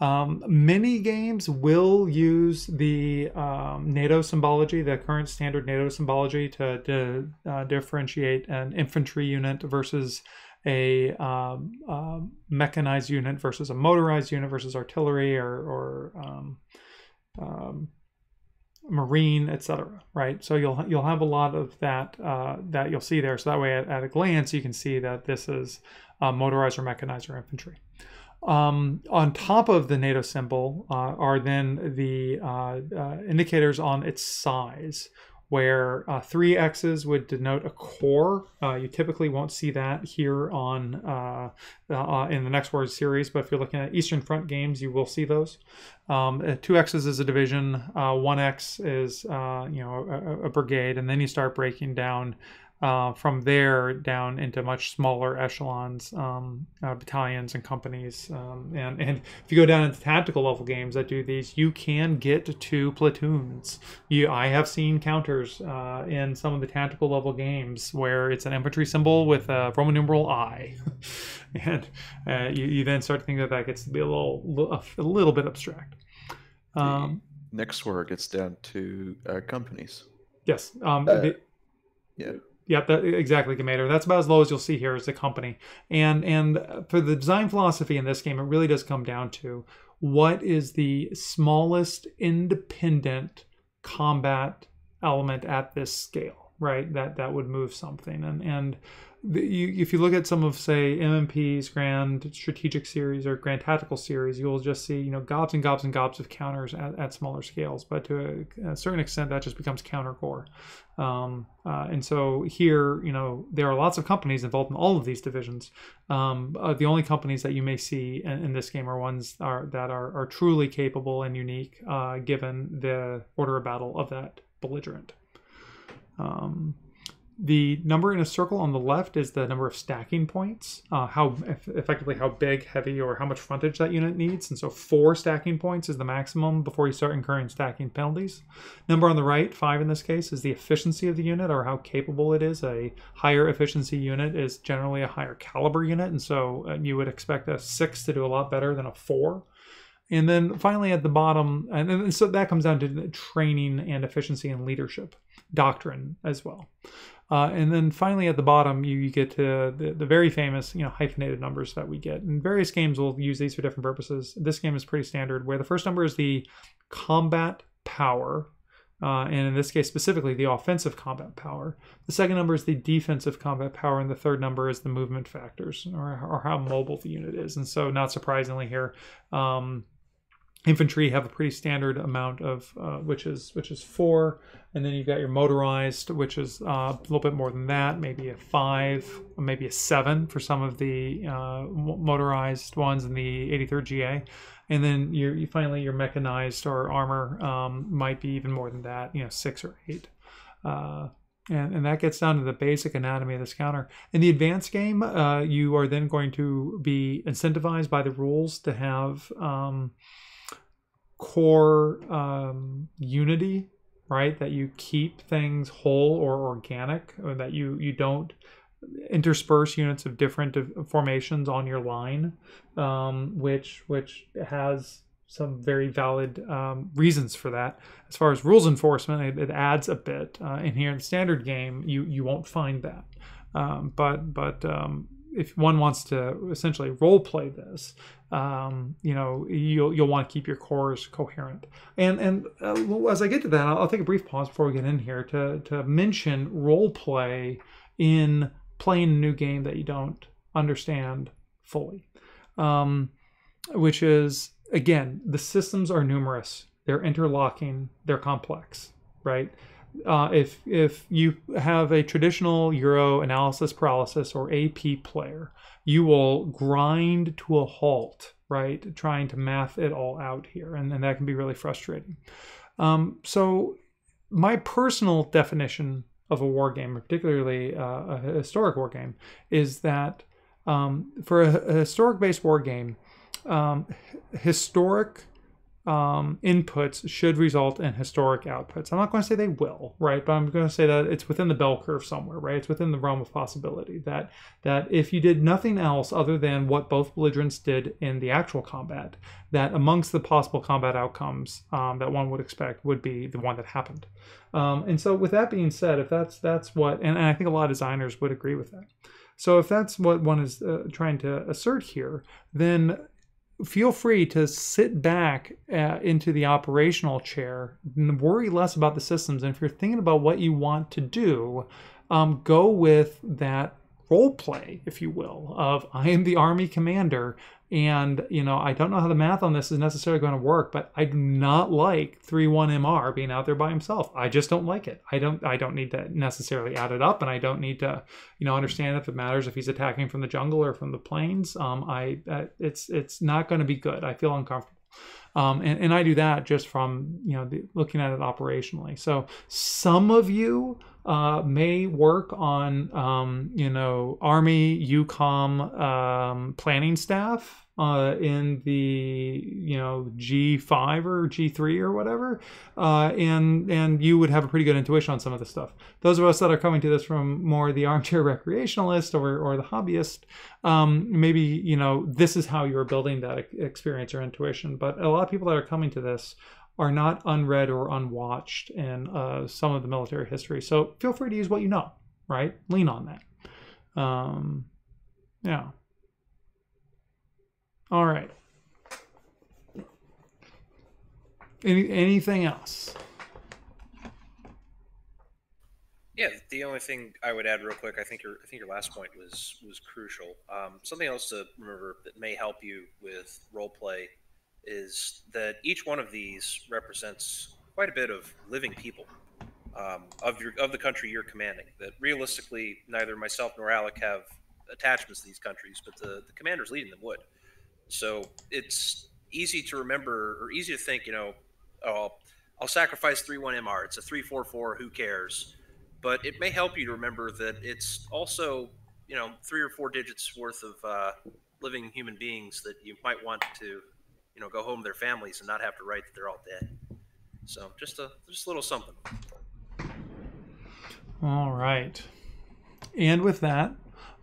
Um, many games will use the um, NATO symbology, the current standard NATO symbology, to, to uh, differentiate an infantry unit versus a um, uh, mechanized unit versus a motorized unit versus artillery or, or um, um, marine, etc. Right, so you'll you'll have a lot of that uh, that you'll see there. So that way, at, at, a glance, you can see that this is motorized or mechanized or infantry. Um, on top of the NATO symbol uh, are then the uh, uh, indicators on its size, where uh, three X's would denote a corps. Uh, you typically won't see that here on in the Next Wars series, but if you're looking at Eastern Front games, you will see those. Um, two X's is a division, one X is you know a, a, brigade, and then you start breaking down uh, from there down into much smaller echelons, um, uh, battalions and companies. Um, and, and if you go down into tactical level games that do these, you can get to platoons. You, I have seen counters uh, in some of the tactical level games where it's an infantry symbol with a Roman numeral I. and uh, you, you then start to think that that gets to be a little, a little bit abstract. Um, next where it gets down to uh, companies. Yes. Um, the, yeah Yep, that, exactly, Commander. That's about as low as you'll see here as a company. And and for the design philosophy in this game, it really does come down to what is the smallest independent combat element at this scale, right? That that would move something. And and you, if you look at some of say MMP's Grand Strategic Series or Grand Tactical Series, you'll just see you know gobs and gobs and gobs of counters at, at smaller scales. But to a, a, certain extent, that just becomes counter core. Um, uh, and so here, you know, there are lots of companies involved in all of these divisions. Um, uh, the only companies that you may see in, in, this game are ones are, that are, are truly capable and unique, uh, given the order of battle of that belligerent. Um, the number in a circle on the left is the number of stacking points, uh, how effectively how big, heavy, or how much frontage that unit needs. And so four stacking points is the maximum before you start incurring stacking penalties. Number on the right, five in this case, is the efficiency of the unit or how capable it is. A higher efficiency unit is generally a higher caliber unit, and so uh, you would expect a six to do a lot better than a four. And then finally at the bottom, and, and so that comes down to training and efficiency and leadership doctrine as well. Uh, and then finally at the bottom, you, you get to the, the, very famous, you know, hyphenated numbers that we get. And various games will use these for different purposes. This game is pretty standard, where the first number is the combat power, uh, and in this case specifically, the offensive combat power. The second number is the defensive combat power, and the third number is the movement factors, or, or how mobile the unit is. And so, not surprisingly here, um, infantry have a pretty standard amount of uh, which is which is four and then you've got your motorized which is uh, a little bit more than that maybe a five maybe a seven for some of the uh, motorized ones in the 83rd ga and then you you finally your mechanized or armor um, might be even more than that you know six or eight uh, and, and that gets down to the basic anatomy of this counter. In the advanced game, uh, you are then going to be incentivized by the rules to have um, corps um, unity, right? That you keep things whole or organic, or that you you don't intersperse units of different formations on your line, um, which which has some very valid um, reasons for that. As far as rules enforcement, it, it adds a bit. Uh, in here in standard game, you you won't find that. Um, but but um, if one wants to essentially role play this, um, you know, you'll you'll want to keep your corps coherent. And and uh, as I get to that, I'll, I'll, take a brief pause before we get in here to to mention role play in playing a new game that you don't understand fully, um, which is again the systems are numerous, they're interlocking, they're complex, right? Uh, if if you have a traditional Euro analysis paralysis or AP player, you will grind to a halt, right? Trying to math it all out here, and, and that can be really frustrating. Um, so, my personal definition of a war game, particularly uh, a historic war game, is that um, for a, a historic-based war game, um, historic um, inputs should result in historic outputs. I'm not going to say they will, right? But I'm going to say that it's within the bell curve somewhere, right? It's within the realm of possibility that that if you did nothing else other than what both belligerents did in the actual combat, that amongst the possible combat outcomes um, that one would expect would be the one that happened. Um, and so, with that being said, if that's that's what, and, and I think a lot of designers would agree with that. So if that's what one is uh, trying to assert here, then feel free to sit back uh, into the operational chair and worry less about the systems. And if you're thinking about what you want to do, um, go with that role play, if you will, of I am the army commander and, you know, I don't know how the math on this is necessarily going to work, but I do not like 3-1-MR being out there by himself. I just don't like it. I don't I don't need to necessarily add it up and I don't need to, you know, understand if it matters if he's attacking from the jungle or from the plains. Um, I uh, it's it's not going to be good. I feel uncomfortable. Um, and, and I do that just from you know the, looking at it operationally. So some of you uh, may work on um, you know Army EUCOM um, planning staff uh, in the you know G5 or G3 or whatever, uh, and and you would have a pretty good intuition on some of this stuff. Those of us that are coming to this from more the armchair recreationalist or or the hobbyist, um, maybe you know this is how you're building that experience or intuition. But a lot of people that are coming to this are not unread or unwatched in uh, some of the military history. So feel free to use what you know, right? Lean on that. Um, yeah. All right. Any anything else? Yeah, the only thing I would add real quick, I think your I think your last point was was crucial. Um, something else to remember that may help you with role play is that each one of these represents quite a bit of living people um, of your of the country you're commanding. That realistically, neither myself nor Alec have attachments to these countries, but the, the commanders leading them would. So it's easy to remember or easy to think, you know, oh, I'll sacrifice three one MR. It's a three four four. Who cares? But it may help you to remember that it's also, you know, three or four digits worth of uh, living human beings that you might want to, you know, go home to their families and not have to write that they're all dead. So just a just a little something. All right. And with that,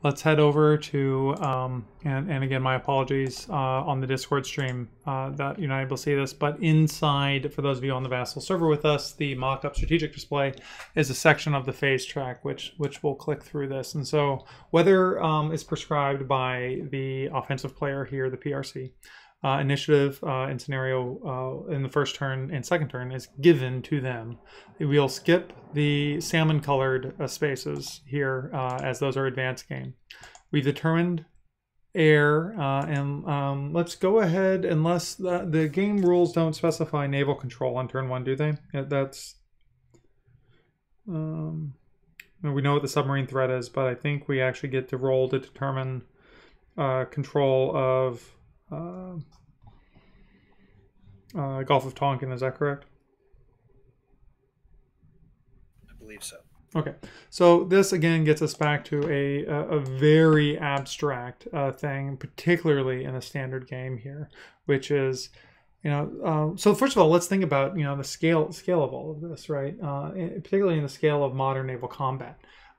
let's head over to, um, and, and again, my apologies uh, on the Discord stream uh, that you're not able to see this, but inside, for those of you on the Vassal server with us, the mock-up strategic display is a section of the phase track, which which will click through this. And so weather um, is prescribed by the offensive player here, the PRC, uh, initiative uh, and scenario uh, in the first turn and second turn is given to them. We'll skip the salmon colored uh, spaces here uh, as those are advanced game. We've determined air uh, and um, let's go ahead unless the, the game rules don't specify naval control on turn one, do they? That's um, we know what the submarine threat is, but I think we actually get to roll to determine control of uh, uh, Gulf of Tonkin. Is that correct? I believe so. Okay, so this again gets us back to a a, very abstract uh, thing, particularly in a standard game here, which is, you know, uh, so first of all, let's think about you know the scale scale of all of this, right? Uh, particularly in the scale of modern naval combat.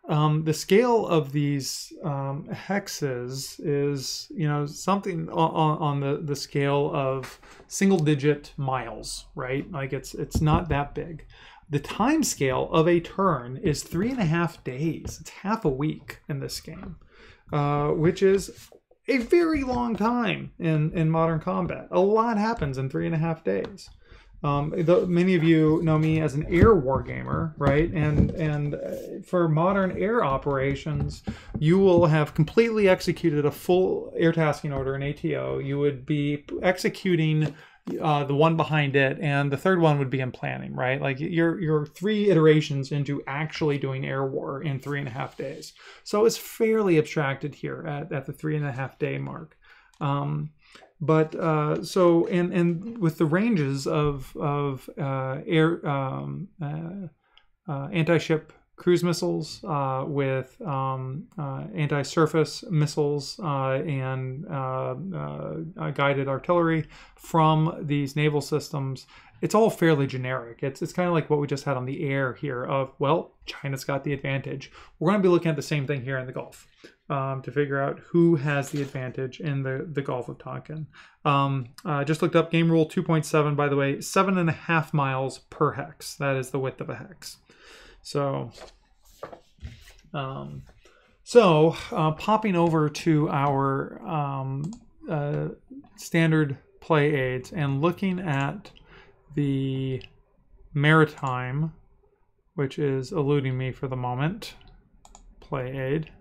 Um, the scale of these um, hexes is, you know, something on, on, the, the scale of single digit miles, right? Like it's it's not that big. The time scale of a turn is three and a half days. It's half a week in this game, uh, which is a very long time in, in modern combat. A lot happens in three and a half days. Um, the, many of you know me as an air war gamer, right? And and uh, for modern air operations, you will have completely executed a full air tasking order in ATO. You would be executing uh, the one behind it, and the third one would be in planning, right? Like you're you're three iterations into actually doing air war in three and a half days. So it's fairly abstracted here at, at the three and a half day mark. Um, but uh, so and and with the ranges of of uh, air um, uh, uh anti-ship cruise missiles uh, with um, uh, anti-surface missiles and guided artillery from these naval systems it's all fairly generic. It's it's kind of like what we just had on the air here of well, China's got the advantage. We're going to be looking at the same thing here in the Gulf um, to figure out who has the advantage in the, the Gulf of Tonkin. Um, uh, just looked up game rule 2.7, by the way, seven and a half miles per hex. That is the width of a hex. So, um, so uh, popping over to our um, uh, standard play aids and looking at the maritime, which is eluding me for the moment, play aid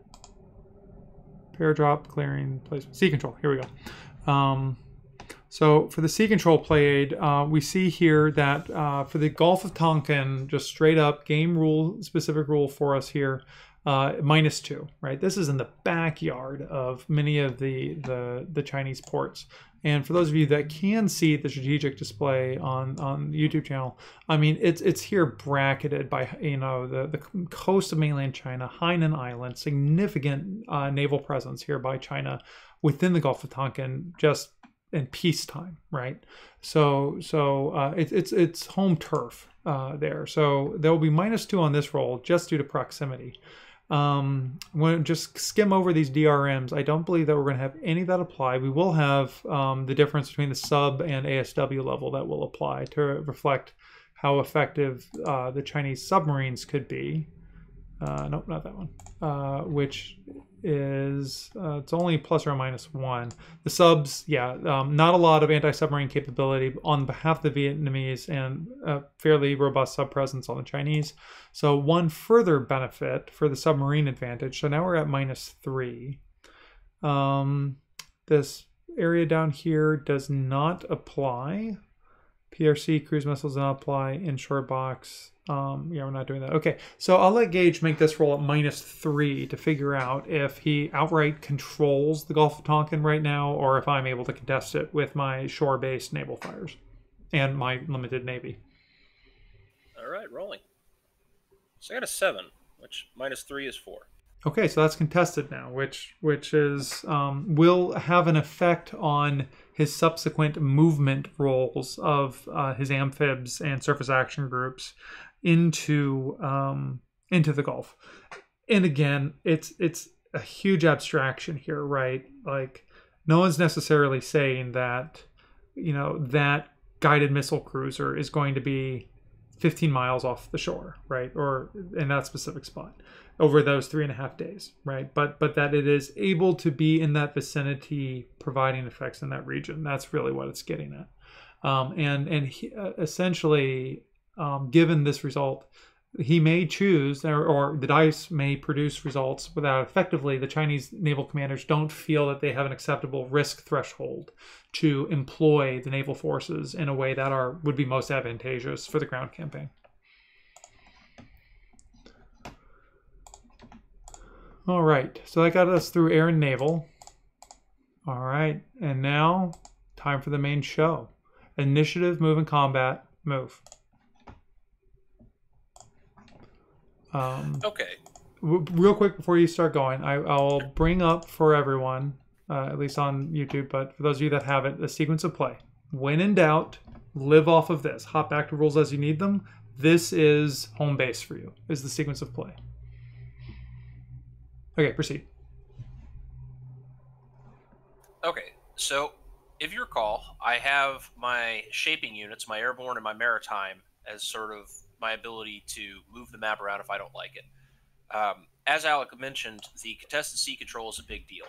pair drop, clearing, placement, sea control. Here we go. Um, so for the sea control play aid, uh, we see here that uh, for the Gulf of Tonkin, just straight up game rule, specific rule for us here, uh, minus two, right? This is in the backyard of many of the, the, the Chinese ports. And for those of you that can see the strategic display on on the YouTube channel, I mean it's it's here bracketed by you know the the coast of mainland China, Hainan Island, significant uh, naval presence here by China within the Gulf of Tonkin, just in peacetime, right? So so uh, it, it's it's home turf uh, there. So there will be minus two on this roll just due to proximity um, when just skim over these DRMs, I don't believe that we're going to have any that apply. We will have um, the difference between the sub and ASW level that will apply to reflect how effective uh, the Chinese submarines could be. Uh, nope, not that one, uh, which is uh, it's only plus or minus one. The subs, yeah, um, not a lot of anti-submarine capability on behalf of the Vietnamese and a fairly robust sub presence on the Chinese. So one further benefit for the submarine advantage. So now we're at minus three. Um, this area down here does not apply. PRC cruise missiles do not apply. Inshore box um, yeah, we're not doing that. Okay, so I'll let Gage make this roll at minus three to figure out if he outright controls the Gulf of Tonkin right now, or if I'm able to contest it with my shore-based naval fires and my limited navy. All right, rolling. So I got a seven, which minus three is four. Okay, so that's contested now, which which is um, will have an effect on his subsequent movement rolls of uh, his amphibs and surface action groups into um, into the Gulf. And again, it's it's a huge abstraction here, right? Like no one's necessarily saying that you know that guided missile cruiser is going to be 15 miles off the shore, right? Or in that specific spot over those three and a half days, right? But but that it is able to be in that vicinity, providing effects in that region. That's really what it's getting at. Um, and and he, uh, essentially, um, given this result, he may choose, or, or, the dice may produce results without effectively the Chinese naval commanders don't feel that they have an acceptable risk threshold to employ the naval forces in a way that are would be most advantageous for the ground campaign. All right, so that got us through air and naval. All right, and now time for the main show. Initiative, move, and combat, move. Um, okay. real quick before you start going, I, will bring up for everyone, uh, at least on YouTube, but for those of you that have it, the sequence of play. When in doubt, live off of this. Hop back to rules as you need them. This is home base for you, is the sequence of play. Okay, proceed. Okay, so if you recall, I have my shaping units, my airborne and my maritime, as sort of my ability to move the map around if I don't like it. Um, as Alec mentioned, the contested sea control is a big deal.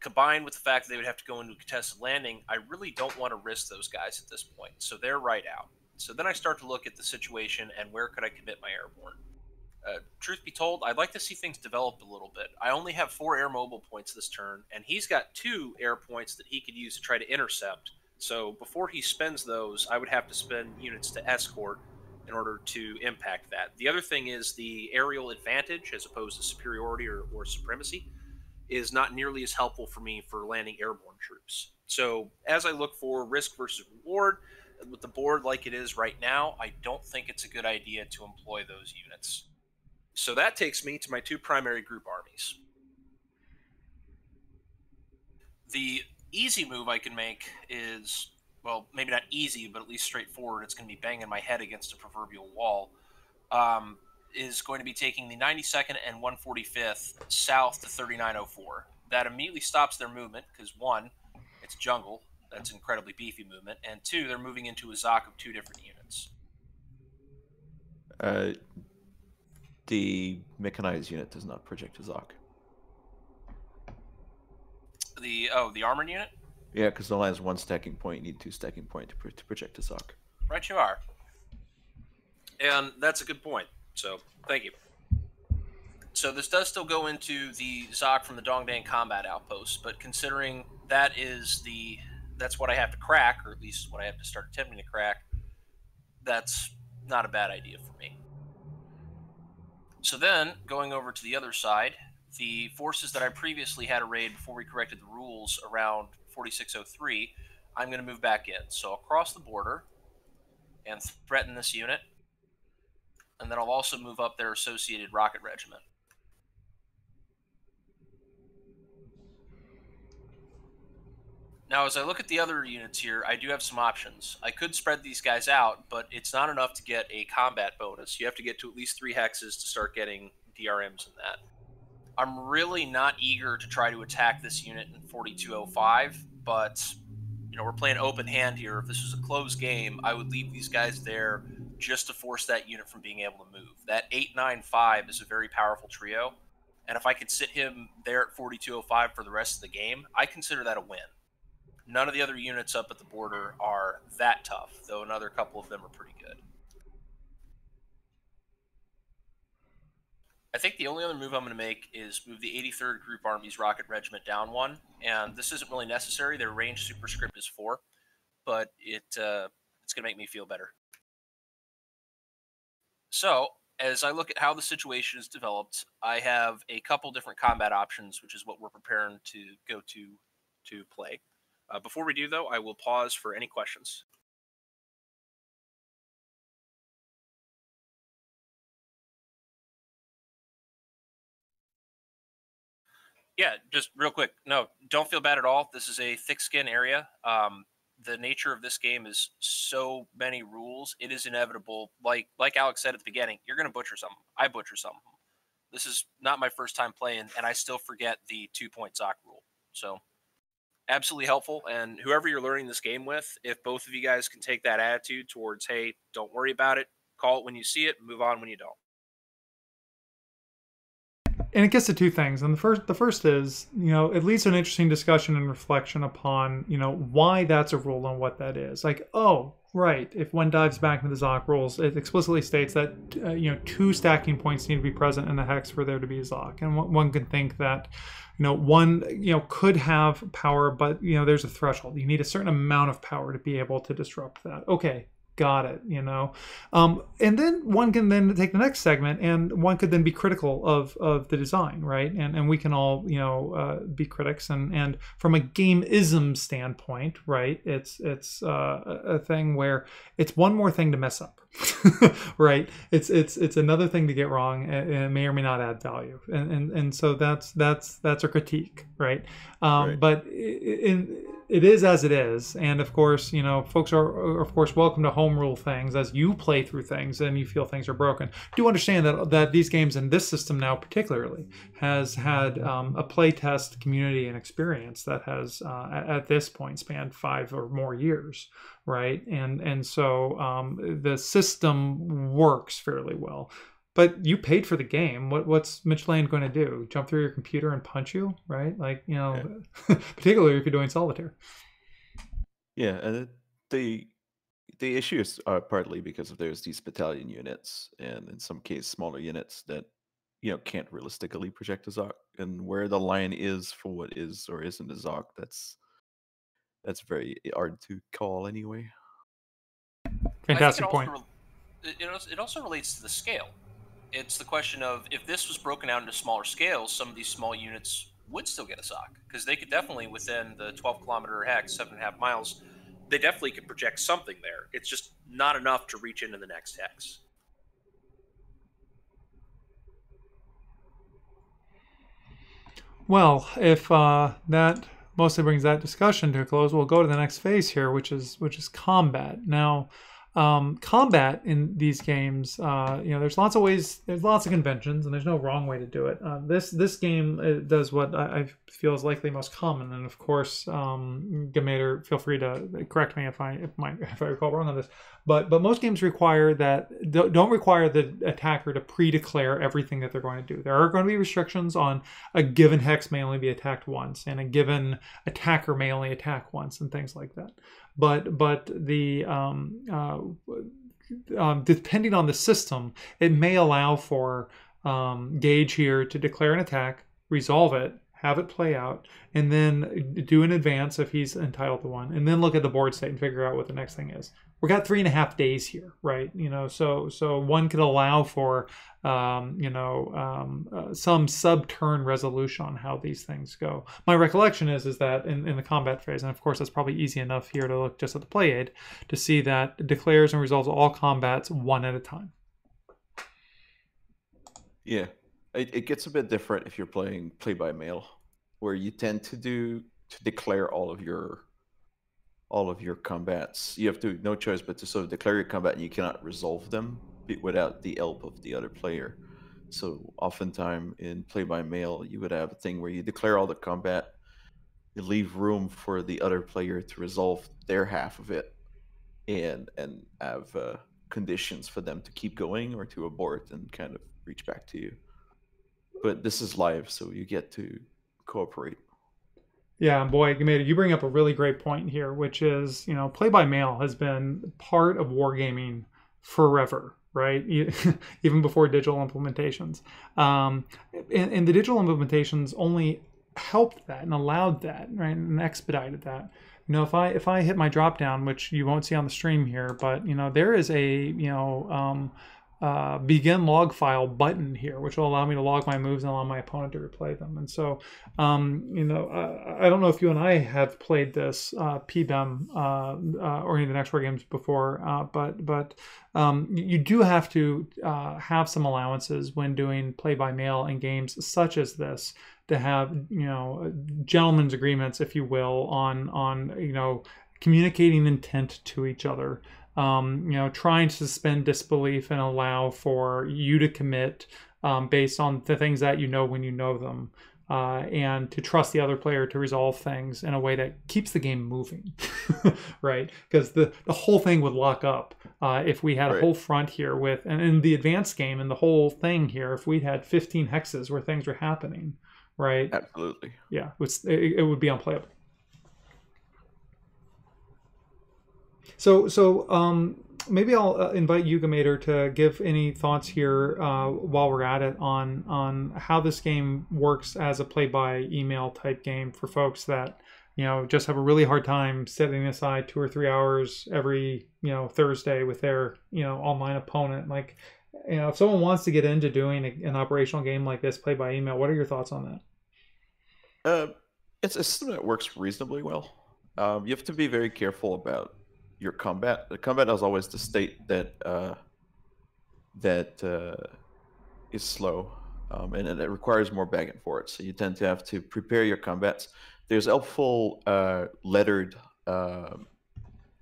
Combined with the fact that they would have to go into a contested landing, I really don't want to risk those guys at this point. So they're right out. So then I start to look at the situation and where could I commit my airborne. Uh, truth be told, I'd like to see things develop a little bit. I only have four air mobile points this turn, and he's got two air points that he could use to try to intercept. So before he spends those, I would have to spend units to escort in order to impact that. The other thing is the aerial advantage, as opposed to superiority or, or supremacy, is not nearly as helpful for me for landing airborne troops. So as I look for risk versus reward, with the board like it is right now, I don't think it's a good idea to employ those units. So that takes me to my two primary group armies. The easy move I can make is well, maybe not easy, but at least straightforward. It's going to be banging my head against a proverbial wall. Um, is going to be taking the 92nd and 145th south to 3904. That immediately stops their movement because one, it's jungle. That's incredibly beefy movement, and two, they're moving into a ZOC of two different units. Uh, the mechanized unit does not project a ZOC. The oh, the armored unit. Yeah, because it only has one stacking point. You need two stacking point to, pro- to project a ZOC. Right, you are. And that's a good point. So, thank you. So this does still go into the ZOC from the Dongdang combat outpost, but considering that is the that's what I have to crack, or at least what I have to start attempting to crack, that's not a bad idea for me. So then, going over to the other side, the forces that I previously had arrayed before we corrected the rules around 4603, I'm going to move back in. So across the border and threaten this unit. And then I'll also move up their associated rocket regiment. Now, as I look at the other units here, I do have some options. I could spread these guys out, but it's not enough to get a combat bonus. You have to get to at least three hexes to start getting DRMs in that. I'm really not eager to try to attack this unit in 4205, but you know we're playing open hand here. If this was a closed game, I would leave these guys there just to force that unit from being able to move. That 895 is a very powerful trio. And if I could sit him there at 4205 for the rest of the game, I consider that a win. None of the other units up at the border are that tough, though another couple of them are pretty good. I think the only other move I'm going to make is move the 83rd Group Army's Rocket Regiment down one, and this isn't really necessary. Their range superscript is four, but it uh, it's going to make me feel better. So, as I look at how the situation is developed, I have a couple different combat options, which is what we're preparing to go to to play. Uh, before we do, though, I will pause for any questions. Yeah, just real quick. No, don't feel bad at all. This is a thick skin area. Um, the nature of this game is so many rules. It is inevitable. Like like Alex said at the beginning, you're going to butcher some. I butcher some. This is not my first time playing, and I still forget the two point Zoc rule. So absolutely helpful. And whoever you're learning this game with, if both of you guys can take that attitude towards, hey, don't worry about it, call it when you see it, move on when you don't. And it gets to two things. And the first the first is, you know, it leads to an interesting discussion and reflection upon, you know, why that's a rule and what that is. Like, oh, right, if one dives back into the Zoc rules, it explicitly states that, uh, you know, two stacking points need to be present in the hex for there to be a Zoc. And one could think that, you know one you know could have power but you know there's a threshold you need a certain amount of power to be able to disrupt that okay got it you know? Um, and then one can then take the next segment and one could then be critical of of the design right? And and we can all you know uh, be critics and and from a gameism standpoint right it's it's uh, a thing where it's one more thing to mess up right? It's it's it's another thing to get wrong and it may or may not add value. And and, and so that's that's that's a critique right, um, right. but in it is as it is. And of course you know folks are, of course welcome to home rule things as you play through things and you feel things are broken. Do understand that that these games and this system now particularly has had um, a play test community and experience that has uh, at, at, this point spanned five or more years right? And and so um, the system works fairly well but you paid for the game. What what's Mitch Land going to do? Jump through your computer and punch you, right? Like you know, yeah. particularly if you're doing solitaire. Yeah, and the the issues are partly because of there's these battalion units, and in some cases smaller units that you know can't realistically project a Zoc, and where the line is for what is or isn't a Zoc, that's that's very hard to call anyway. Fantastic point. Also, it also relates to the scale it's the question of if this was broken out into smaller scales, some of these small units would still get a Zoc because they could definitely within the 12 kilometer hex, seven and a half miles, they definitely could project something there. It's just not enough to reach into the next hex. Well, if uh, that mostly brings that discussion to a close, we'll go to the next phase here, which is which is combat. Now, um, combat in these games, uh, you know, there's lots of ways, there's lots of conventions, and there's no wrong way to do it. Uh, this this game uh, does what I, I, feel is likely most common, and of course, um, Gamator, feel free to correct me if I if my if I recall wrong on this. But but most games require that don't require the attacker to pre-declare everything that they're going to do. There are going to be restrictions on a given hex may only be attacked once, and a given attacker may only attack once, and things like that but but the um, uh, um, depending on the system, it may allow for um, Gage here to declare an attack, resolve it, have it play out, and then do an advance if he's entitled to one, and then look at the board state and figure out what the next thing is. We got three and a half days here, right? You know, so so one could allow for um, you know um, uh, some sub turn resolution on how these things go. My recollection is is that in, in the combat phase, and of course that's probably easy enough here to look just at the play aid to see that declares and resolves all combats one at a time. Yeah, it, it gets a bit different if you're playing play by mail, where you tend to do to declare all of your all of your combats. You have to no choice but to sort of declare your combat, and you cannot resolve them without the help of the other player. So oftentimes in play by mail, you would have a thing where you declare all the combat, you leave room for the other player to resolve their half of it, and and have uh, conditions for them to keep going or to abort and kind of reach back to you. But this is live, so you get to cooperate. Yeah, boy, you bring up a really great point here, which is, you know, play by mail has been part of wargaming forever, right? Even before digital implementations. Um, and, and the digital implementations only helped that and allowed that, right, and expedited that you know if i if i hit my drop down which you won't see on the stream here but you know there is a you know um, uh, begin log file button here, which will allow me to log my moves and allow my opponent to replay them. And so, um, you know, uh, I don't know if you and I have played this uh, PBEM uh, uh, oriented next war games before, uh, but but um, you do have to uh, have some allowances when doing play by mail in games such as this to have you know gentlemen's agreements, if you will, on on you know communicating intent to each other um, you know, trying to suspend disbelief and allow for you to commit um, based on the things that you know when you know them. Uh, and to trust the other player to resolve things in a way that keeps the game moving, right? Because the, the whole thing would lock up uh, if we had right. a whole front here with, and in the advanced game and the whole thing here, if we had 15 hexes where things were happening, right? Absolutely. Yeah, it, it would be unplayable. So, so um, maybe I'll uh, invite Yuga to give any thoughts here uh, while we're at it on on how this game works as a play by email type game for folks that you know just have a really hard time setting aside two or three hours every you know Thursday with their you know online opponent. Like, you know, if someone wants to get into doing a, an operational game like this, play by email, what are your thoughts on that? Uh, it's a system that works reasonably well. Um, you have to be very careful about your combat. The combat is always the state that uh, that uh, is slow, um, and, and, it requires more back and forth. So you tend to have to prepare your combats. There's helpful uh, lettered uh,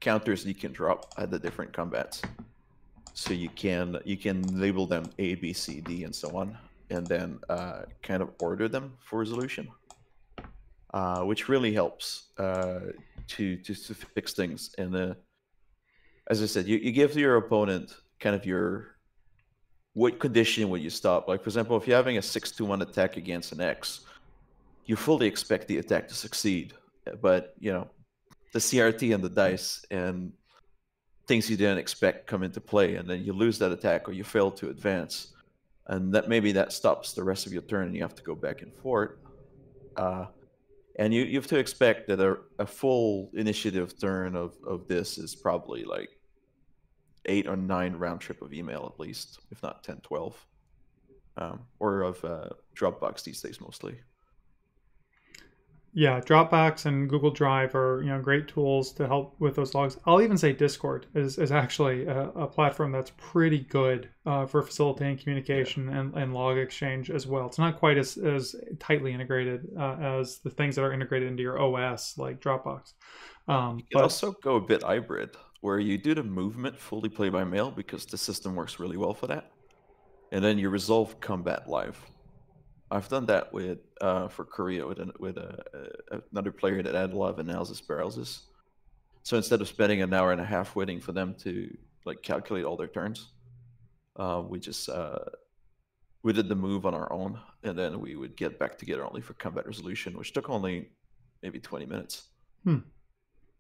counters you can drop at the different combats. So you can you can label them A, B, C, D, and so on, and then uh, kind of order them for resolution. Uh, which really helps uh, to, to, to fix things. in uh, as I said, you, you give your opponent kind of your what condition would you stop? Like for example, if you're having a six to one attack against an X, you fully expect the attack to succeed. But you know, the CRT and the dice and things you didn't expect come into play, and then you lose that attack or you fail to advance, and that maybe that stops the rest of your turn, and you have to go back and forth. Uh, and you, you have to expect that a, a full initiative turn of, of this is probably like eight or nine round trip of email at least, if not 10, 12. Um, or of uh, Dropbox these days mostly. Yeah, Dropbox and Google Drive are you know great tools to help with those logs. I'll even say Discord is, is actually a, a platform that's pretty good uh, for facilitating communication and, and log exchange as well. It's not quite as, as tightly integrated uh, as the things that are integrated into your OS like Dropbox. Um, you can but, also go a bit hybrid where you do the movement fully play by mail because the system works really well for that. And then you resolve combat live. I've done that with uh, for Korea with an, with a, a, another player that had a lot of analysis paralysis. So instead of spending an hour and a half waiting for them to like calculate all their turns, uh, we just uh, we did the move on our own, and then we would get back together only for combat resolution, which took only maybe twenty minutes. Hmm.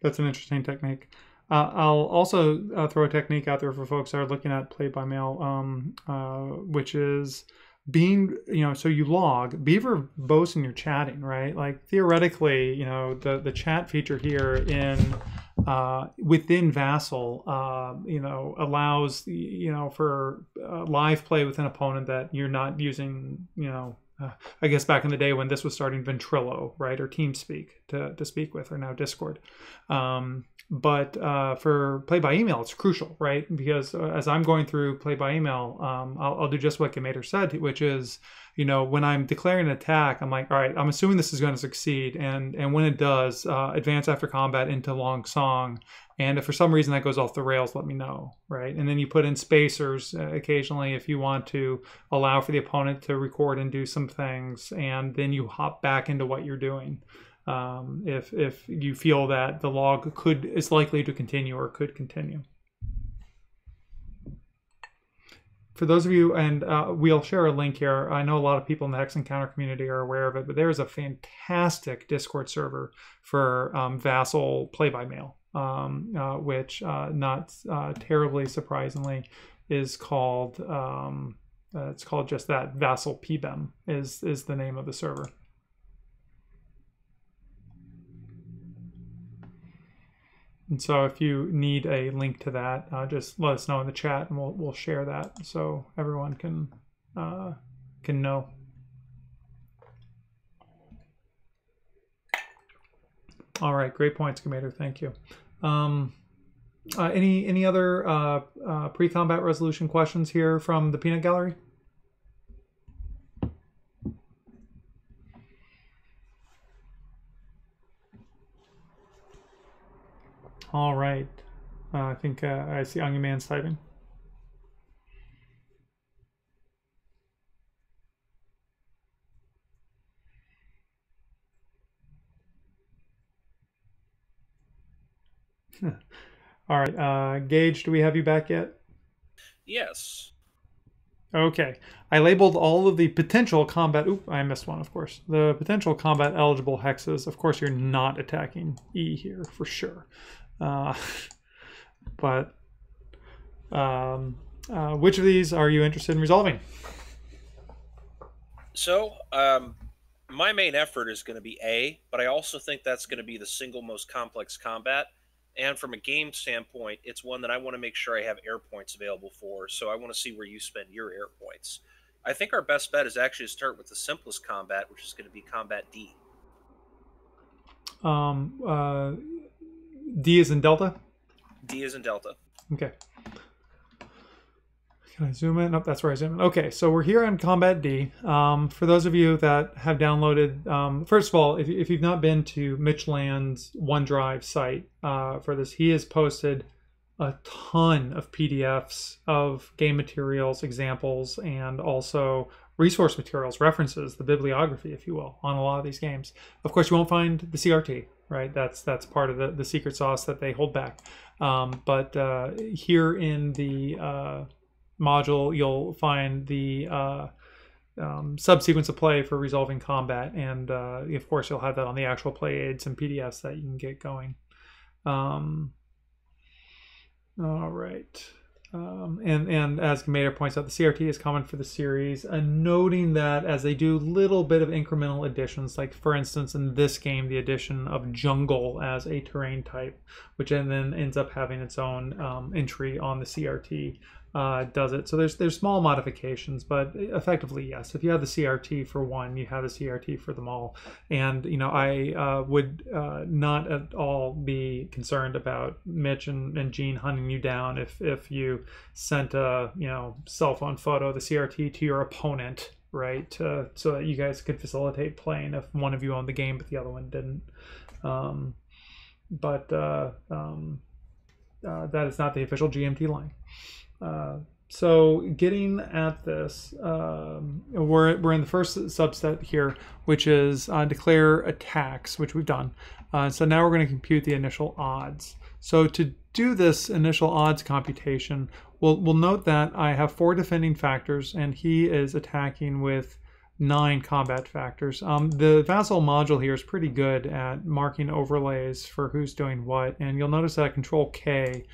That's an interesting technique. Uh, I'll also uh, throw a technique out there for folks that are looking at play by mail, um, uh, which is being, you know, so you log, be verbose in your chatting, right? Like theoretically, you know, the, the chat feature here in uh, within Vassal, uh, you know, allows, you know, for uh, live play with an opponent that you're not using, you know, uh, I guess back in the day when this was starting Ventrilo, right, or TeamSpeak to, to speak with, or now Discord. Um, but uh, for play by email, it's crucial, right? Because uh, as I'm going through play by email, um, I'll, I'll, do just what Gamator said, which is, you know, when I'm declaring an attack, I'm like, all right, I'm assuming this is going to succeed, and and when it does, uh, advance after combat into Lang Son, and if for some reason that goes off the rails, let me know, right? And then you put in spacers uh, occasionally if you want to allow for the opponent to record and do some things, and then you hop back into what you're doing um, if if you feel that the log could is likely to continue or could continue. For those of you, and uh, we'll share a link here. I know a lot of people in the Hex and Counter community are aware of it, but there is a fantastic Discord server for um, Vassal play by mail, um, uh, which, uh, not uh, terribly surprisingly, is called. Um, uh, it's called just that. Vassal PBEM is is the name of the server. And so if you need a link to that, uh, just let us know in the chat, and we'll we'll share that so everyone can uh, can know. All right, great points, Commander. Thank you. Um, uh, any any other uh, uh, pre-combat resolution questions here from the Peanut Gallery? All right. Uh, I think uh, I see Onion Man's typing. All right. Uh, Gage, do we have you back yet? Yes. Okay. I labeled all of the potential combat. Oop, I missed one, of course. The potential combat eligible hexes. Of course, you're not attacking E here for sure. Uh, but um, uh, which of these are you interested in resolving? So, um, my main effort is going to be A, but I also think that's going to be the single most complex combat. And from a game standpoint, it's one that I want to make sure I have air points available for. So I want to see where you spend your air points. I think our best bet is actually to start with the simplest combat, which is going to be combat D. Um, uh, D is in Delta. D is in Delta. Okay. Can I zoom in? Nope, that's where I zoom in. Okay, so we're here on Combat D. Um, for those of you that have downloaded, um, first of all, if, if you've not been to Mitch Land's OneDrive site uh, for this, he has posted a ton of PDFs of game materials, examples, and also resource materials, references, the bibliography, if you will, on a lot of these games. Of course, you won't find the CRT, right? That's that's part of the, the secret sauce that they hold back. Um, but uh, here in the uh, module, you'll find the uh, um, subsequence of play for resolving combat, and uh, of course, you'll have that on the actual play aids and PDFs that you can get going. Um, all right. Um, and and as Commander points out, the CRT is common for the series, and noting that as they do little bit of incremental additions, like for instance in this game, the addition of jungle as a terrain type, which then ends up having its own um, entry on the CRT uh, does it. So there's there's small modifications, but effectively yes. If you have the CRT for one, you have the CRT for them all. And you know I uh, would uh, not at all be concerned about Mitch and, and Gene hunting you down if if you sent a you know cell phone photo of the CRT to your opponent, right? so that you guys could facilitate playing if one of you owned the game but the other one didn't. Um, but uh, um, uh, that is not the official GMT line. Uh, so getting at this, um, we're, we're in the first subset here, which is uh, declare attacks, which we've done. Uh, so now we're going to compute the initial odds. So to do this initial odds computation, we'll, we'll note that I have four defending factors and he is attacking with nine combat factors. Um, the Vassal module here is pretty good at marking overlays for who's doing what. And you'll notice that Control K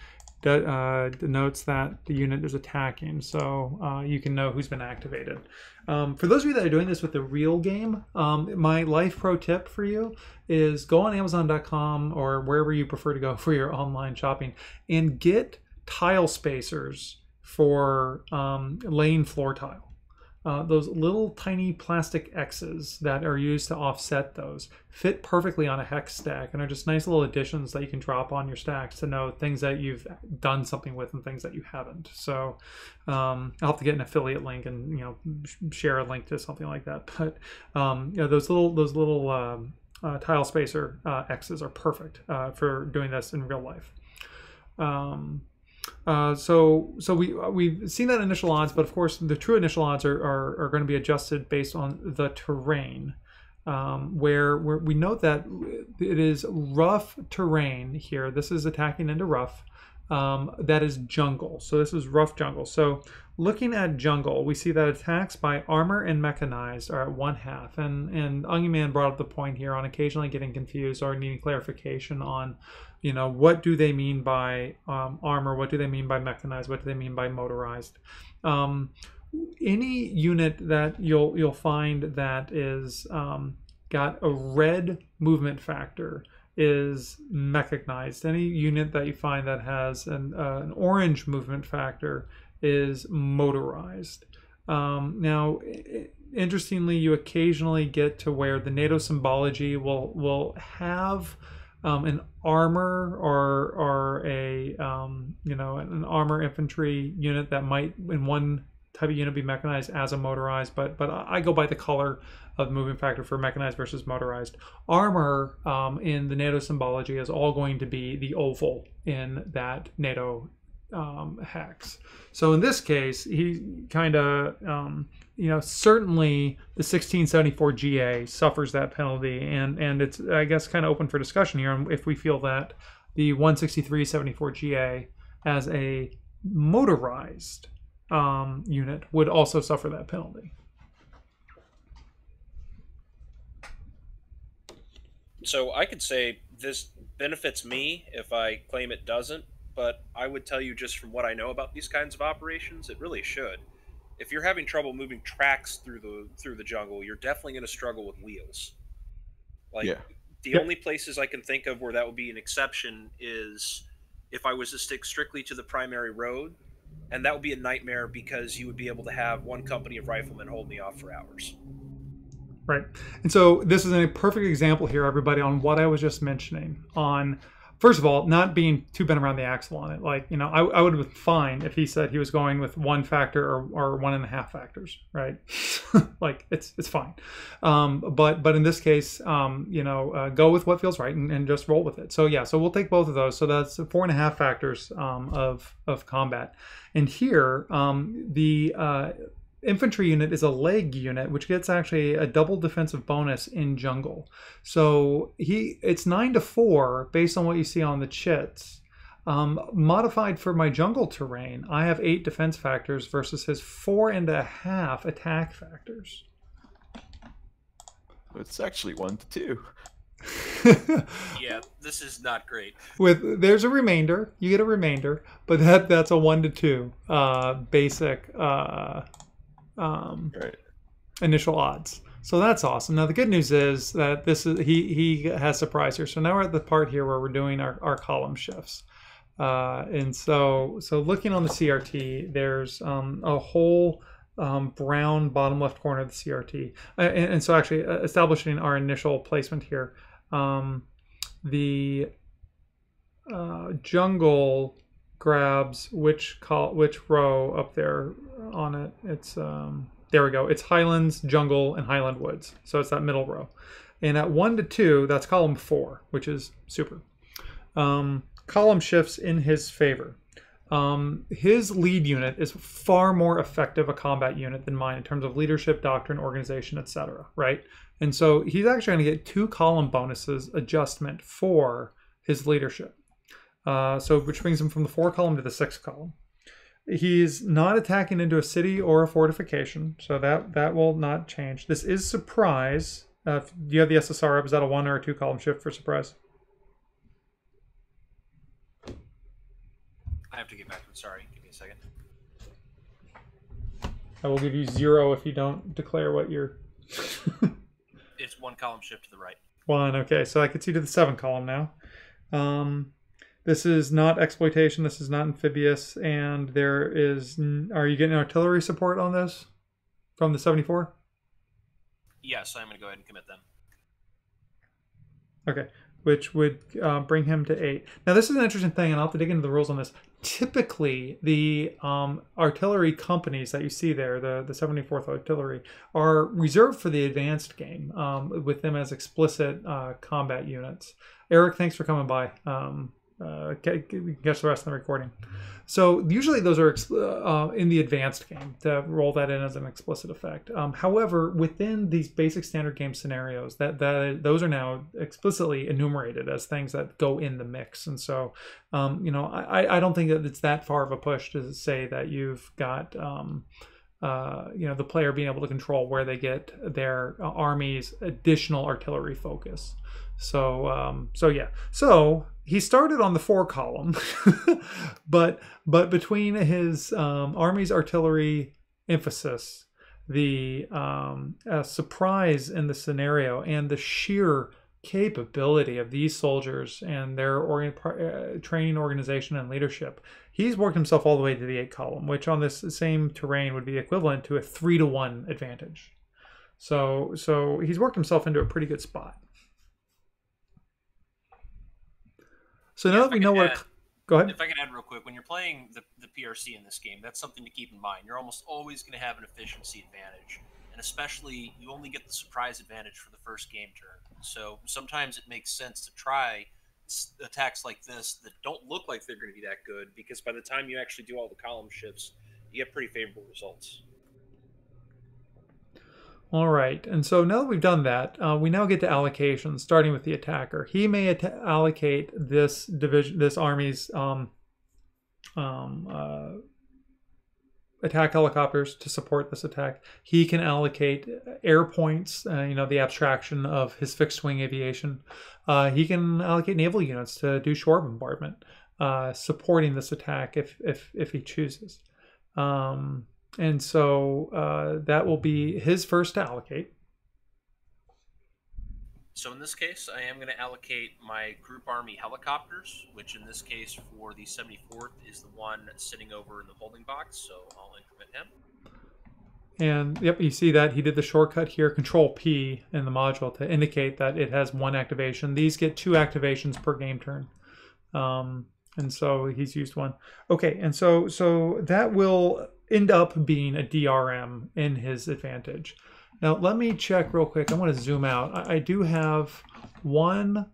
uh, denotes that the unit is attacking, so uh, you can know who's been activated. Um, for those of you that are doing this with the real game, um, my life pro tip for you is go on Amazon.com or wherever you prefer to go for your online shopping and get tile spacers for um, laying floor tile uh, those little tiny plastic X's that are used to offset those fit perfectly on a hex stack and are just nice little additions that you can drop on your stacks to know things that you've done something with and things that you haven't. So um, I'll have to get an affiliate link and you know share a link to something like that. But um, you know those little those little um, uh, tile spacer uh, X's are perfect uh, for doing this in real life. Uh, so so we uh, we've seen that initial odds, but of course the true initial odds are, are, are going to be adjusted based on the terrain. um, where, where we note that it is rough terrain here. This is attacking into rough. Um, that is jungle. So this is rough jungle. So looking at jungle, we see that attacks by armor and mechanized are at one half. And and Onion Man brought up the point here on occasionally getting confused or needing clarification on, you know, what do they mean by um, armor? What do they mean by mechanized? What do they mean by motorized? Um, any unit that you'll you'll find that is um, got a red movement factor is mechanized. Any unit that you find that has an, uh, an orange movement factor is motorized. Um, now, interestingly, you occasionally get to where the NATO symbology will will have um, an armor or or a um, you know an armor infantry unit that might in one type of unit be mechanized as a motorized, but but I go by the color of the movement factor for mechanized versus motorized. Armor um, in the NATO symbology is all going to be the oval in that NATO um, hex. So in this case, he kind of, um, you know, certainly the 1674 GA suffers that penalty, and and it's I guess kind of open for discussion here if we feel that the 16374 GA as a motorized um, unit would also suffer that penalty. So I could say this benefits me if I claim it doesn't, but I would tell you just from what I know about these kinds of operations, it really should. If you're having trouble moving tracks through the through the jungle, you're definitely going to struggle with wheels. Like Yeah. the Yeah. only places I can think of where that would be an exception is if I was to stick strictly to the primary road, and that would be a nightmare because you would be able to have one company of riflemen hold me off for hours. Right. And so this is a perfect example here, everybody, on what I was just mentioning. On first of all, not being too bent around the axle on it. Like, you know, I, I would have been fine if he said he was going with one factor or, or one and a half factors, right? like it's it's fine. Um, but but in this case, um, you know, uh, go with what feels right and, and just roll with it. So yeah, so we'll take both of those. So that's four and a half factors um, of of combat. And here, um, the uh, infantry unit is a leg unit, which gets actually a double defensive bonus in jungle. So he it's nine to four based on what you see on the chits. Um, modified for my jungle terrain, I have eight defense factors versus his four and a half attack factors. It's actually one to two. Yeah, this is not great. With there's a remainder, you get a remainder, but that that's a one to two uh, basic uh, um, Right. initial odds. So that's awesome. Now the good news is that this is he he has surprise here. So now we're at the part here where we're doing our, our column shifts. Uh, and so so looking on the CRT, there's um, a whole um, brown bottom left corner of the CRT. Uh, and, and so actually uh, establishing our initial placement here, um, the uh, jungle grabs which call which row up there on it. It's um, there we go. It's Highlands, Jungle, and Highland Woods. So it's that middle row. And at one to two, that's column four, which is super. Um, column shifts in his favor. Um, his lead unit is far more effective a combat unit than mine in terms of leadership, doctrine, organization, etc. Right, and so he's actually going to get two column bonuses adjustment for his leadership. Uh, so which brings him from the four column to the six column. He's not attacking into a city or a fortification, so that that will not change. This is surprise. Uh, if- do you have the SSR up? Is that a one or a two column shift for surprise? I have to get back to it. Sorry, give me a second. I will give you zero if you don't declare what you're. It's one column shift to the right. One. Okay, so I can see to the seven column now. Um, this is not exploitation. This is not amphibious, and there is. Are you getting artillery support on this from the seventy four? Yes, I'm going to go ahead and commit them. Okay, which would uh, bring him to eight. Now, this is an interesting thing, and I'll have to dig into the rules on this. Typically, the um, artillery companies that you see there, the, the 74th Artillery, are reserved for the advanced game um, with them as explicit uh, combat units. Eric, thanks for coming by. Um, uh, catch the rest of the recording. So usually those are uh, in the advanced game to roll that in as an explicit effect. Um, however, within these basic standard game scenarios, that that those are now explicitly enumerated as things that go in the mix. And so, um, you know, I, I don't think that it's that far of a push to say that you've got. Um, uh, you know the player being able to control where they get their uh, army's additional artillery focus. So um, so yeah. So he started on the four column, but but between his um, army's artillery emphasis, the um, uh, surprise in the scenario, and the sheer capability of these soldiers and their organ, uh, training organization and leadership he's worked himself all the way to the eight column which on this same terrain would be equivalent to a three to one advantage so so he's worked himself into a pretty good spot so now that we know what add, go ahead if i can add real quick when you're playing the, the prc in this game that's something to keep in mind you're almost always going to have an efficiency advantage and especially you only get the surprise advantage for the first game turn. So sometimes it makes sense to try attacks like this that don't look like they're going to be that good because by the time you actually do all the column shifts, you get pretty favorable results. All right, and so now that we've done that, uh, we now get to allocations, starting with the attacker. He may at- allocate this division, this army's um, um, uh, attack helicopters to support this attack. He can allocate air points, uh, you know, the abstraction of his fixed wing aviation. Uh, he can allocate naval units to do shore bombardment, uh, supporting this attack if if if he chooses. Um, and so uh, that will be his first to allocate. So in this case, I am going to allocate my Group Army helicopters, which in this case for the 74th is the one sitting over in the holding box. So I'll increment him. And yep, you see that he did the shortcut here, Control P in the module to indicate that it has one activation. These get two activations per game turn. Um, and so he's used one. Okay, and so so that will end up being a DRM in his advantage. Now, let me check real quick. I want to zoom out. I, I do have one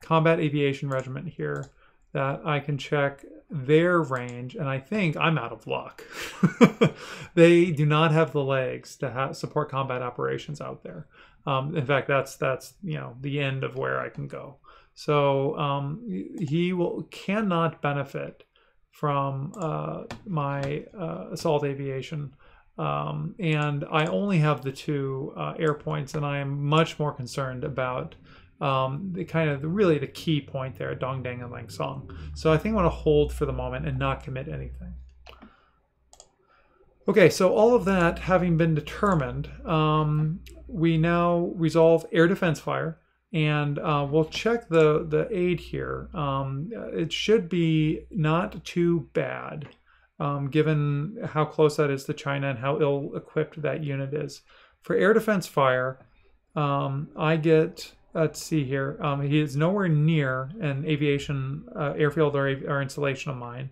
combat aviation regiment here that I can check their range, and I think I'm out of luck. they do not have the legs to ha- support combat operations out there. Um, in fact, that's that's you know the end of where I can go. So um, he will cannot benefit from uh, my uh, assault aviation um, and I only have the two uh, air points, and I am much more concerned about um, the kind of the, really the key point there, Dongdang and Lang Son. So I think I want to hold for the moment and not commit anything. Okay, so all of that having been determined, um, we now resolve air defense fire, and uh, we'll check the the aid here. Um, it should be not too bad um, given how close that is to China and how ill equipped that unit is. For air defense fire, um, I get, let's see here, um, he is nowhere near an aviation uh, airfield or, or installation of mine.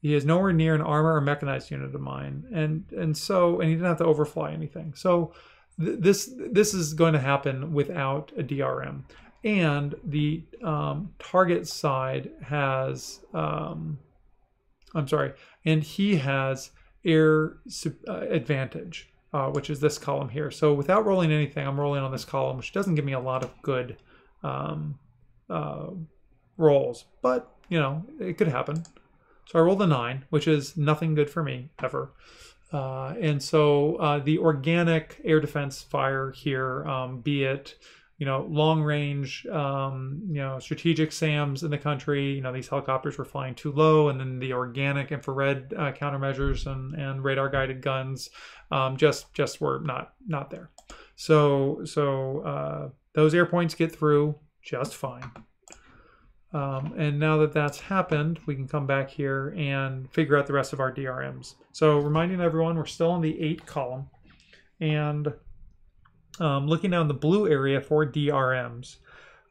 He is nowhere near an armor or mechanized unit of mine, and and so and he didn't have to overfly anything. So th- this this is going to happen without a DRM, and the um, target side has um, I'm sorry, and he has air uh, advantage, uh, which is this column here. So without rolling anything, I'm rolling on this column, which doesn't give me a lot of good um, uh, rolls, but you know, it could happen. So I rolled a nine, which is nothing good for me ever. Uh, and so uh, the organic air defense fire here, um, be it you know, long range, um, you know, strategic SAMs in the country. You know, these helicopters were flying too low, and then the organic infrared uh, countermeasures and, and radar guided guns um, just just were not not there. So so uh, those air points get through just fine. Um, and now that that's happened, we can come back here and figure out the rest of our DRMs. So reminding everyone, we're still in the eight column, and um, looking down the blue area for DRMs,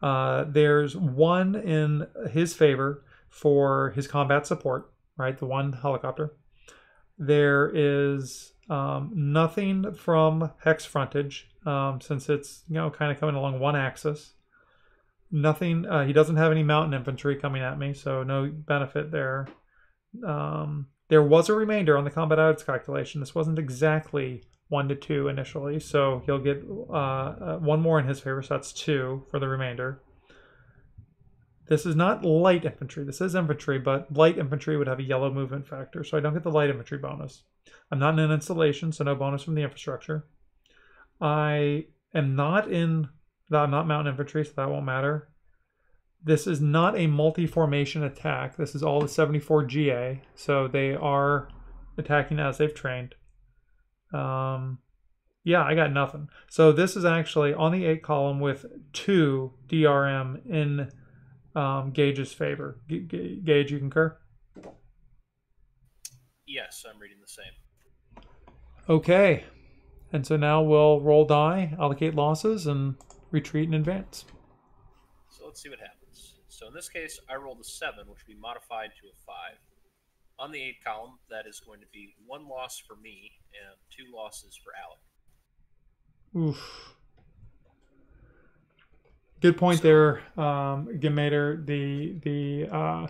uh, there's one in his favor for his combat support, right? The one helicopter. There is um, nothing from hex frontage um, since it's you know kind of coming along one axis. Nothing. Uh, he doesn't have any mountain infantry coming at me, so no benefit there. Um, there was a remainder on the combat odds calculation. This wasn't exactly one to two initially, so he'll get uh, uh, one more in his favor, so that's two for the remainder. This is not light infantry. This is infantry, but light infantry would have a yellow movement factor, so I don't get the light infantry bonus. I'm not in an installation, so no bonus from the infrastructure. I am not in, I'm not mountain infantry, so that won't matter. This is not a multi-formation attack. This is all the 74 GA, so they are attacking as they've trained. Um, yeah, I got nothing. So this is actually on the 8 column with 2 DRM in um, Gage's favor. G- G- Gage, you concur? Yes, I'm reading the same. Okay. And so now we'll roll die, allocate losses, and retreat in advance. So let's see what happens. So in this case, I rolled a 7, which would be modified to a 5. On the 8 column, that is going to be one loss for me and two losses for Alec. Oof. Good point there, um. The the uh,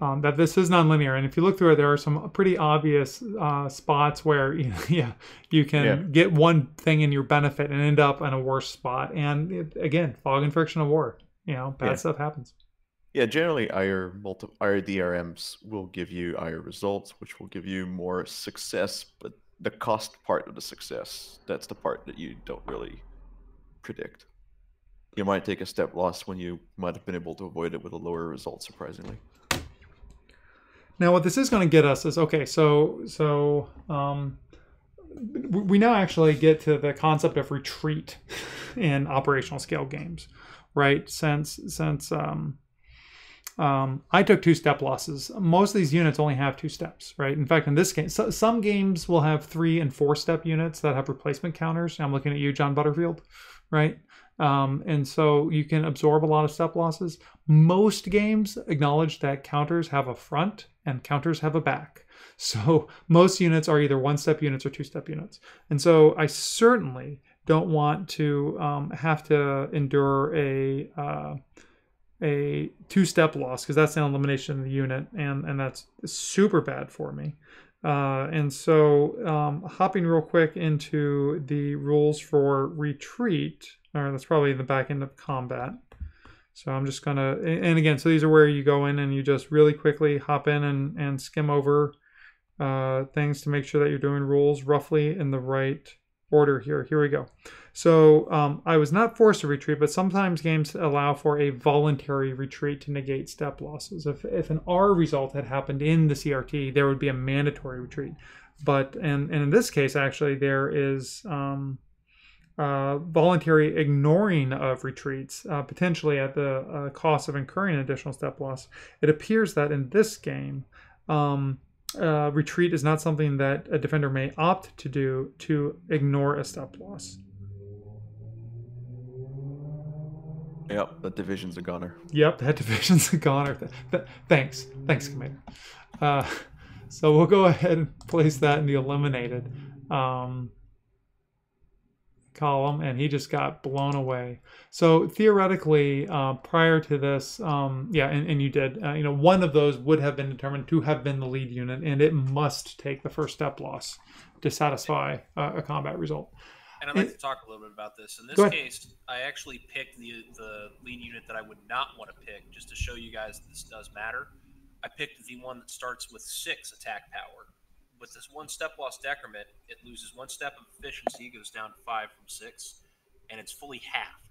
um, that this is nonlinear, and if you look through it, there are some pretty obvious uh, spots where you know, yeah you can Yeah. get one thing in your benefit and end up in a worse spot. And it, again, fog and friction of war. You know, bad Yeah. stuff happens. Yeah, generally, IR multi IR DRMs will give you IR results, which will give you more success, but the cost part of the success, that's the part that you don't really predict. You might take a step loss when you might have been able to avoid it with a lower result, surprisingly. Now, what this is going to get us is okay. So, so um, we now actually get to the concept of retreat in operational scale games, right? Since since um, um, I took two step losses. Most of these units only have two steps, right? In fact, in this game, so, some games will have three and four step units that have replacement counters. I'm looking at you, John Butterfield, right? Um, and so you can absorb a lot of step losses. Most games acknowledge that counters have a front and counters have a back. So most units are either one step units or two step units. And so I certainly don't want to um, have to endure a uh, a two step loss because that's an elimination of the unit and and that's super bad for me. Uh, and so um, hopping real quick into the rules for retreat, or that's probably the back end of combat. So I'm just gonna, and again, so these are where you go in and you just really quickly hop in and, and skim over uh, things to make sure that you're doing rules roughly in the right order here. Here we go. So um, I was not forced to retreat, but sometimes games allow for a voluntary retreat to negate step losses. If, if an R result had happened in the CRT, there would be a mandatory retreat. But and, and in this case, actually, there is um, uh, voluntary ignoring of retreats, uh, potentially at the uh, cost of incurring an additional step loss. It appears that in this game, um, uh, retreat is not something that a defender may opt to do to ignore a step loss. Yep, that division's a goner. Yep, that division's a goner. Th- th- thanks. Thanks, Commander. Uh, so we'll go ahead and place that in the eliminated um, column, and he just got blown away. So theoretically, uh, prior to this, um, yeah, and, and you did, uh, you know, one of those would have been determined to have been the lead unit, and it must take the first step loss to satisfy uh, a combat result. And I'd like It- to talk a little bit about this. In this case, I actually picked the the lead unit that I would not want to pick, just to show you guys that this does matter. I picked the one that starts with six attack power. With this one step loss decrement, it loses one step of efficiency, goes down to five from six, and it's fully halved.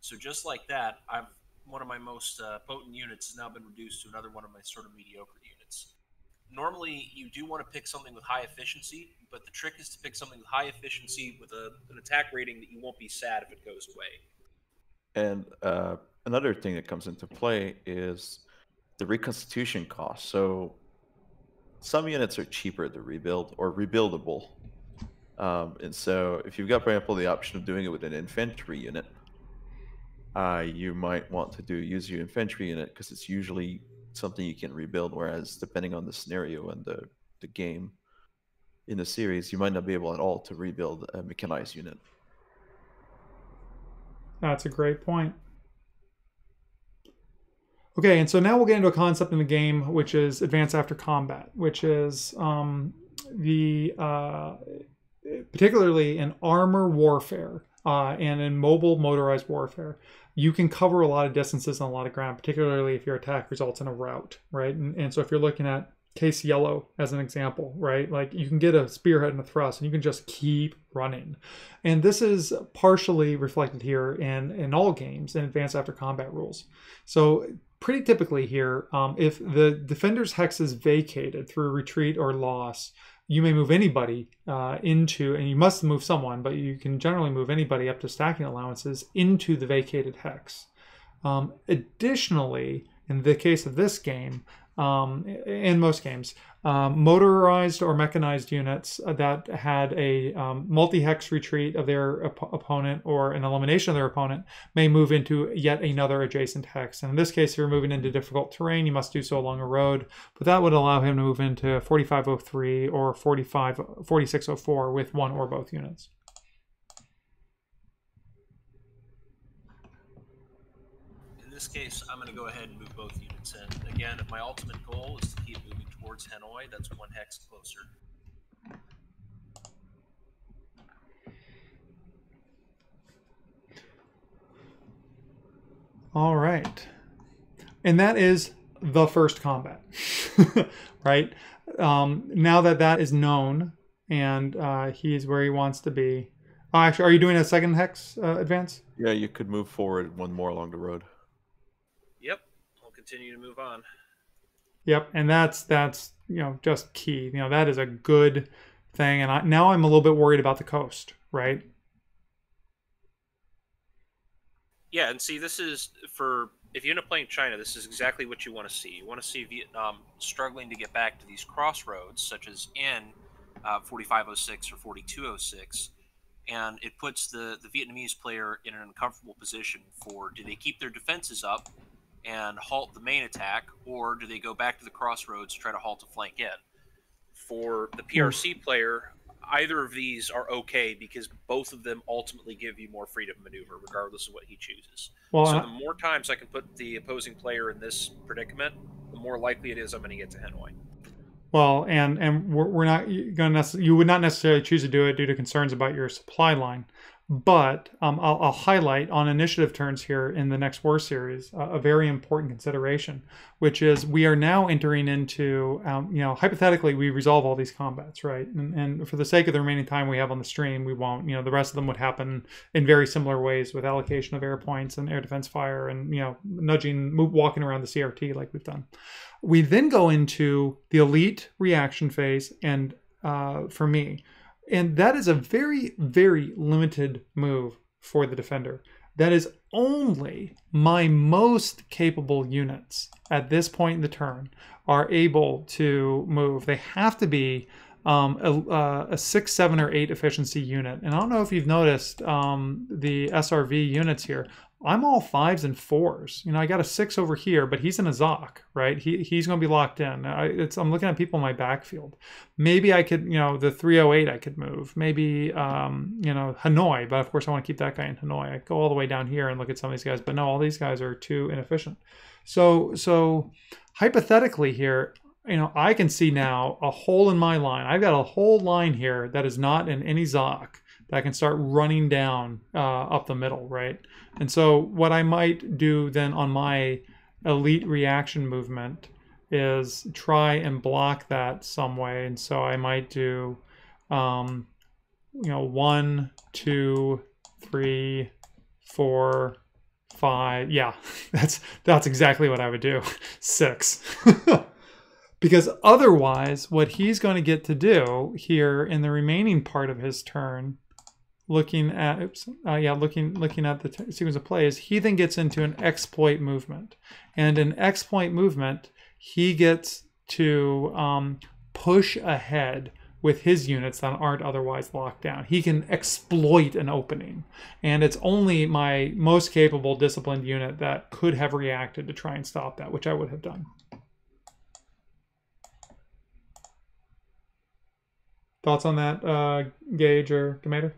So just like that, I've one of my most uh, potent units has now been reduced to another one of my sort of mediocre units. Normally, you do want to pick something with high efficiency, but the trick is to pick something with high efficiency with a, an attack rating that you won't be sad if it goes away. And uh, another thing that comes into play is the reconstitution cost. So some units are cheaper to rebuild or rebuildable. Um, and so if you've got, for example, the option of doing it with an infantry unit, uh, you might want to do use your infantry unit because it's usually something you can rebuild. Whereas depending on the scenario and the, the game in the series, you might not be able at all to rebuild a mechanized unit. That's a great point. Okay, and so now we'll get into a concept in the game, which is advance after combat, which is um, the uh, particularly in armor warfare uh, and in mobile motorized warfare, you can cover a lot of distances on a lot of ground, particularly if your attack results in a rout, right? And, and so if you're looking at case yellow as an example, right? Like you can get a spearhead and a thrust and you can just keep running. And this is partially reflected here in, in all games in advanced after combat rules. So pretty typically here, um, if the defender's hex is vacated through retreat or loss, you may move anybody uh, into, and you must move someone, but you can generally move anybody up to stacking allowances into the vacated hex. Um, additionally, in the case of this game, um, in most games, um, motorized or mechanized units that had a um, multi-hex retreat of their op- opponent or an elimination of their opponent may move into yet another adjacent hex. And in this case, if you're moving into difficult terrain, you must do so along a road, but that would allow him to move into 4503 or 45, 4604 with one or both units. In this case, I'm going to go ahead and move both units in. Again, if my ultimate goal is to keep towards Hanoi, that's one hex closer. All right. And that is the first combat, right? Um, now that that is known and uh, is where he wants to be. Oh, actually, are you doing a second hex uh, advance? Yeah, you could move forward one more along the road. Yep, I'll continue to move on. Yep, and that's that's you know just key. You know that is a good thing, and I, now I'm a little bit worried about the coast, right? Yeah, and see, this is for if you end up playing China, this is exactly what you want to see. You want to see Vietnam struggling to get back to these crossroads, such as in uh, 4506 or 4206, and it puts the the Vietnamese player in an uncomfortable position. For do they keep their defenses up and halt the main attack, or do they go back to the crossroads to try to halt a flank in? for the hmm. PRC player. Either of these are okay because both of them ultimately give you more freedom of maneuver, regardless of what he chooses. Well, so I- the more times I can put the opposing player in this predicament, the more likely it is I'm going to get to Hanoi. Well, and and we're, we're not going to you would not necessarily choose to do it due to concerns about your supply line, but um, I'll, I'll highlight on initiative turns here in the next war series uh, a very important consideration, which is we are now entering into um, you know hypothetically we resolve all these combats right, and, and for the sake of the remaining time we have on the stream we won't you know the rest of them would happen in very similar ways with allocation of air points and air defense fire and you know nudging move, walking around the CRT like we've done. We then go into the elite reaction phase, and uh, for me, and that is a very, very limited move for the defender. That is only my most capable units at this point in the turn are able to move. They have to be um, a, uh, a six, seven, or eight efficiency unit. And I don't know if you've noticed um, the SRV units here. I'm all fives and fours. You know, I got a six over here, but he's in a Zoc, right? He, he's going to be locked in. I, it's, I'm looking at people in my backfield. Maybe I could, you know, the 308 I could move. Maybe, um, you know, Hanoi, but of course I want to keep that guy in Hanoi. I go all the way down here and look at some of these guys, but no, all these guys are too inefficient. So, so hypothetically here, you know, I can see now a hole in my line. I've got a whole line here that is not in any Zoc that can start running down uh, up the middle, right? And so what I might do then on my elite reaction movement is try and block that some way. And so I might do, um, you know, one, two, three, four, five. Yeah, that's that's exactly what I would do. Six. because otherwise, what he's going to get to do here in the remaining part of his turn looking at oops uh, yeah looking looking at the sequence of plays he then gets into an exploit movement. And in exploit movement he gets to um, push ahead with his units that aren't otherwise locked down. He can exploit an opening. And it's only my most capable disciplined unit that could have reacted to try and stop that which i would have done. Thoughts on that uh, Gage or commander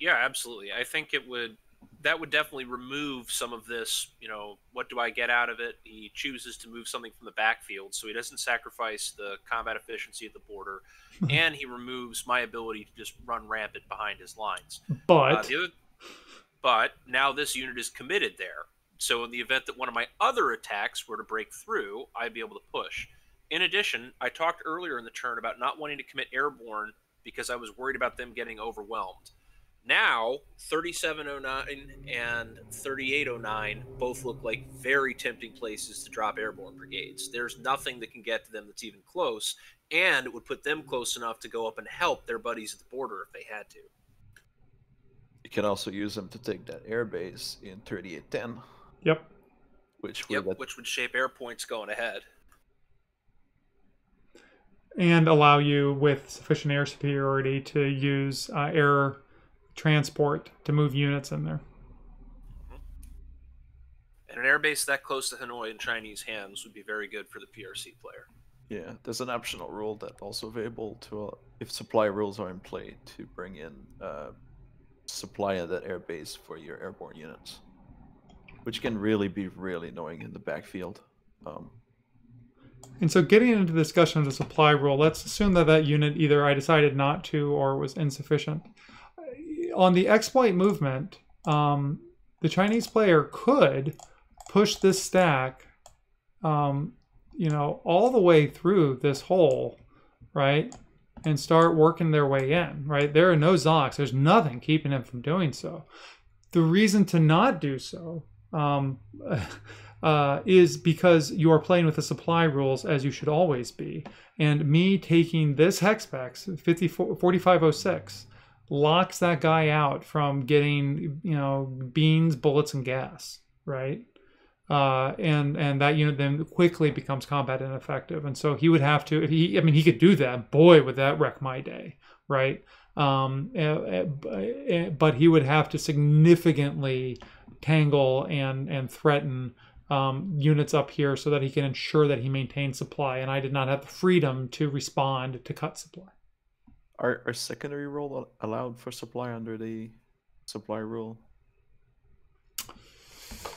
Yeah, absolutely. I think it would that would definitely remove some of this. You know, what do I get out of it? He chooses to move something from the backfield, so he doesn't sacrifice the combat efficiency at the border, and he removes my ability to just run rampant behind his lines. But Uh, the other, but now this unit is committed there. So in the event that one of my other attacks were to break through, I'd be able to push. In addition, I talked earlier in the turn about not wanting to commit airborne because I was worried about them getting overwhelmed. Now, 3709 and 3809 both look like very tempting places to drop airborne brigades. There's nothing that can get to them that's even close, and it would put them close enough to go up and help their buddies at the border if they had to. You can also use them to take that airbase in 3810, yep. which will Yep, let which would shape air points going ahead. and allow you with sufficient air superiority to use uh, air transport to move units in there. And an airbase that close to Hanoi in Chinese hands would be very good for the PRC player. Yeah, there's an optional rule that also available to uh, if supply rules are in play to bring in uh, supply at that airbase for your airborne units, which can really be really annoying in the backfield. Um, And so, getting into the discussion of the supply rule, let's assume that that unit either I decided not to or was insufficient. On the exploit movement, um, the Chinese player could push this stack, um, you know, all the way through this hole, right, and start working their way in. Right, there are no Zocs. There's nothing keeping them from doing so. The reason to not do so. Um, uh, is because you are playing with the supply rules as you should always be. And me taking this hexpex 54 4506 locks that guy out from getting you know beans, bullets, and gas, right? Uh, and and that unit then quickly becomes combat ineffective. And so he would have to if he I mean he could do that. Boy, would that wreck my day, right? Um, eh, eh, eh, but he would have to significantly tangle and and threaten um, units up here so that he can ensure that he maintains supply. And I did not have the freedom to respond to cut supply. Are, are secondary role allowed for supply under the supply rule?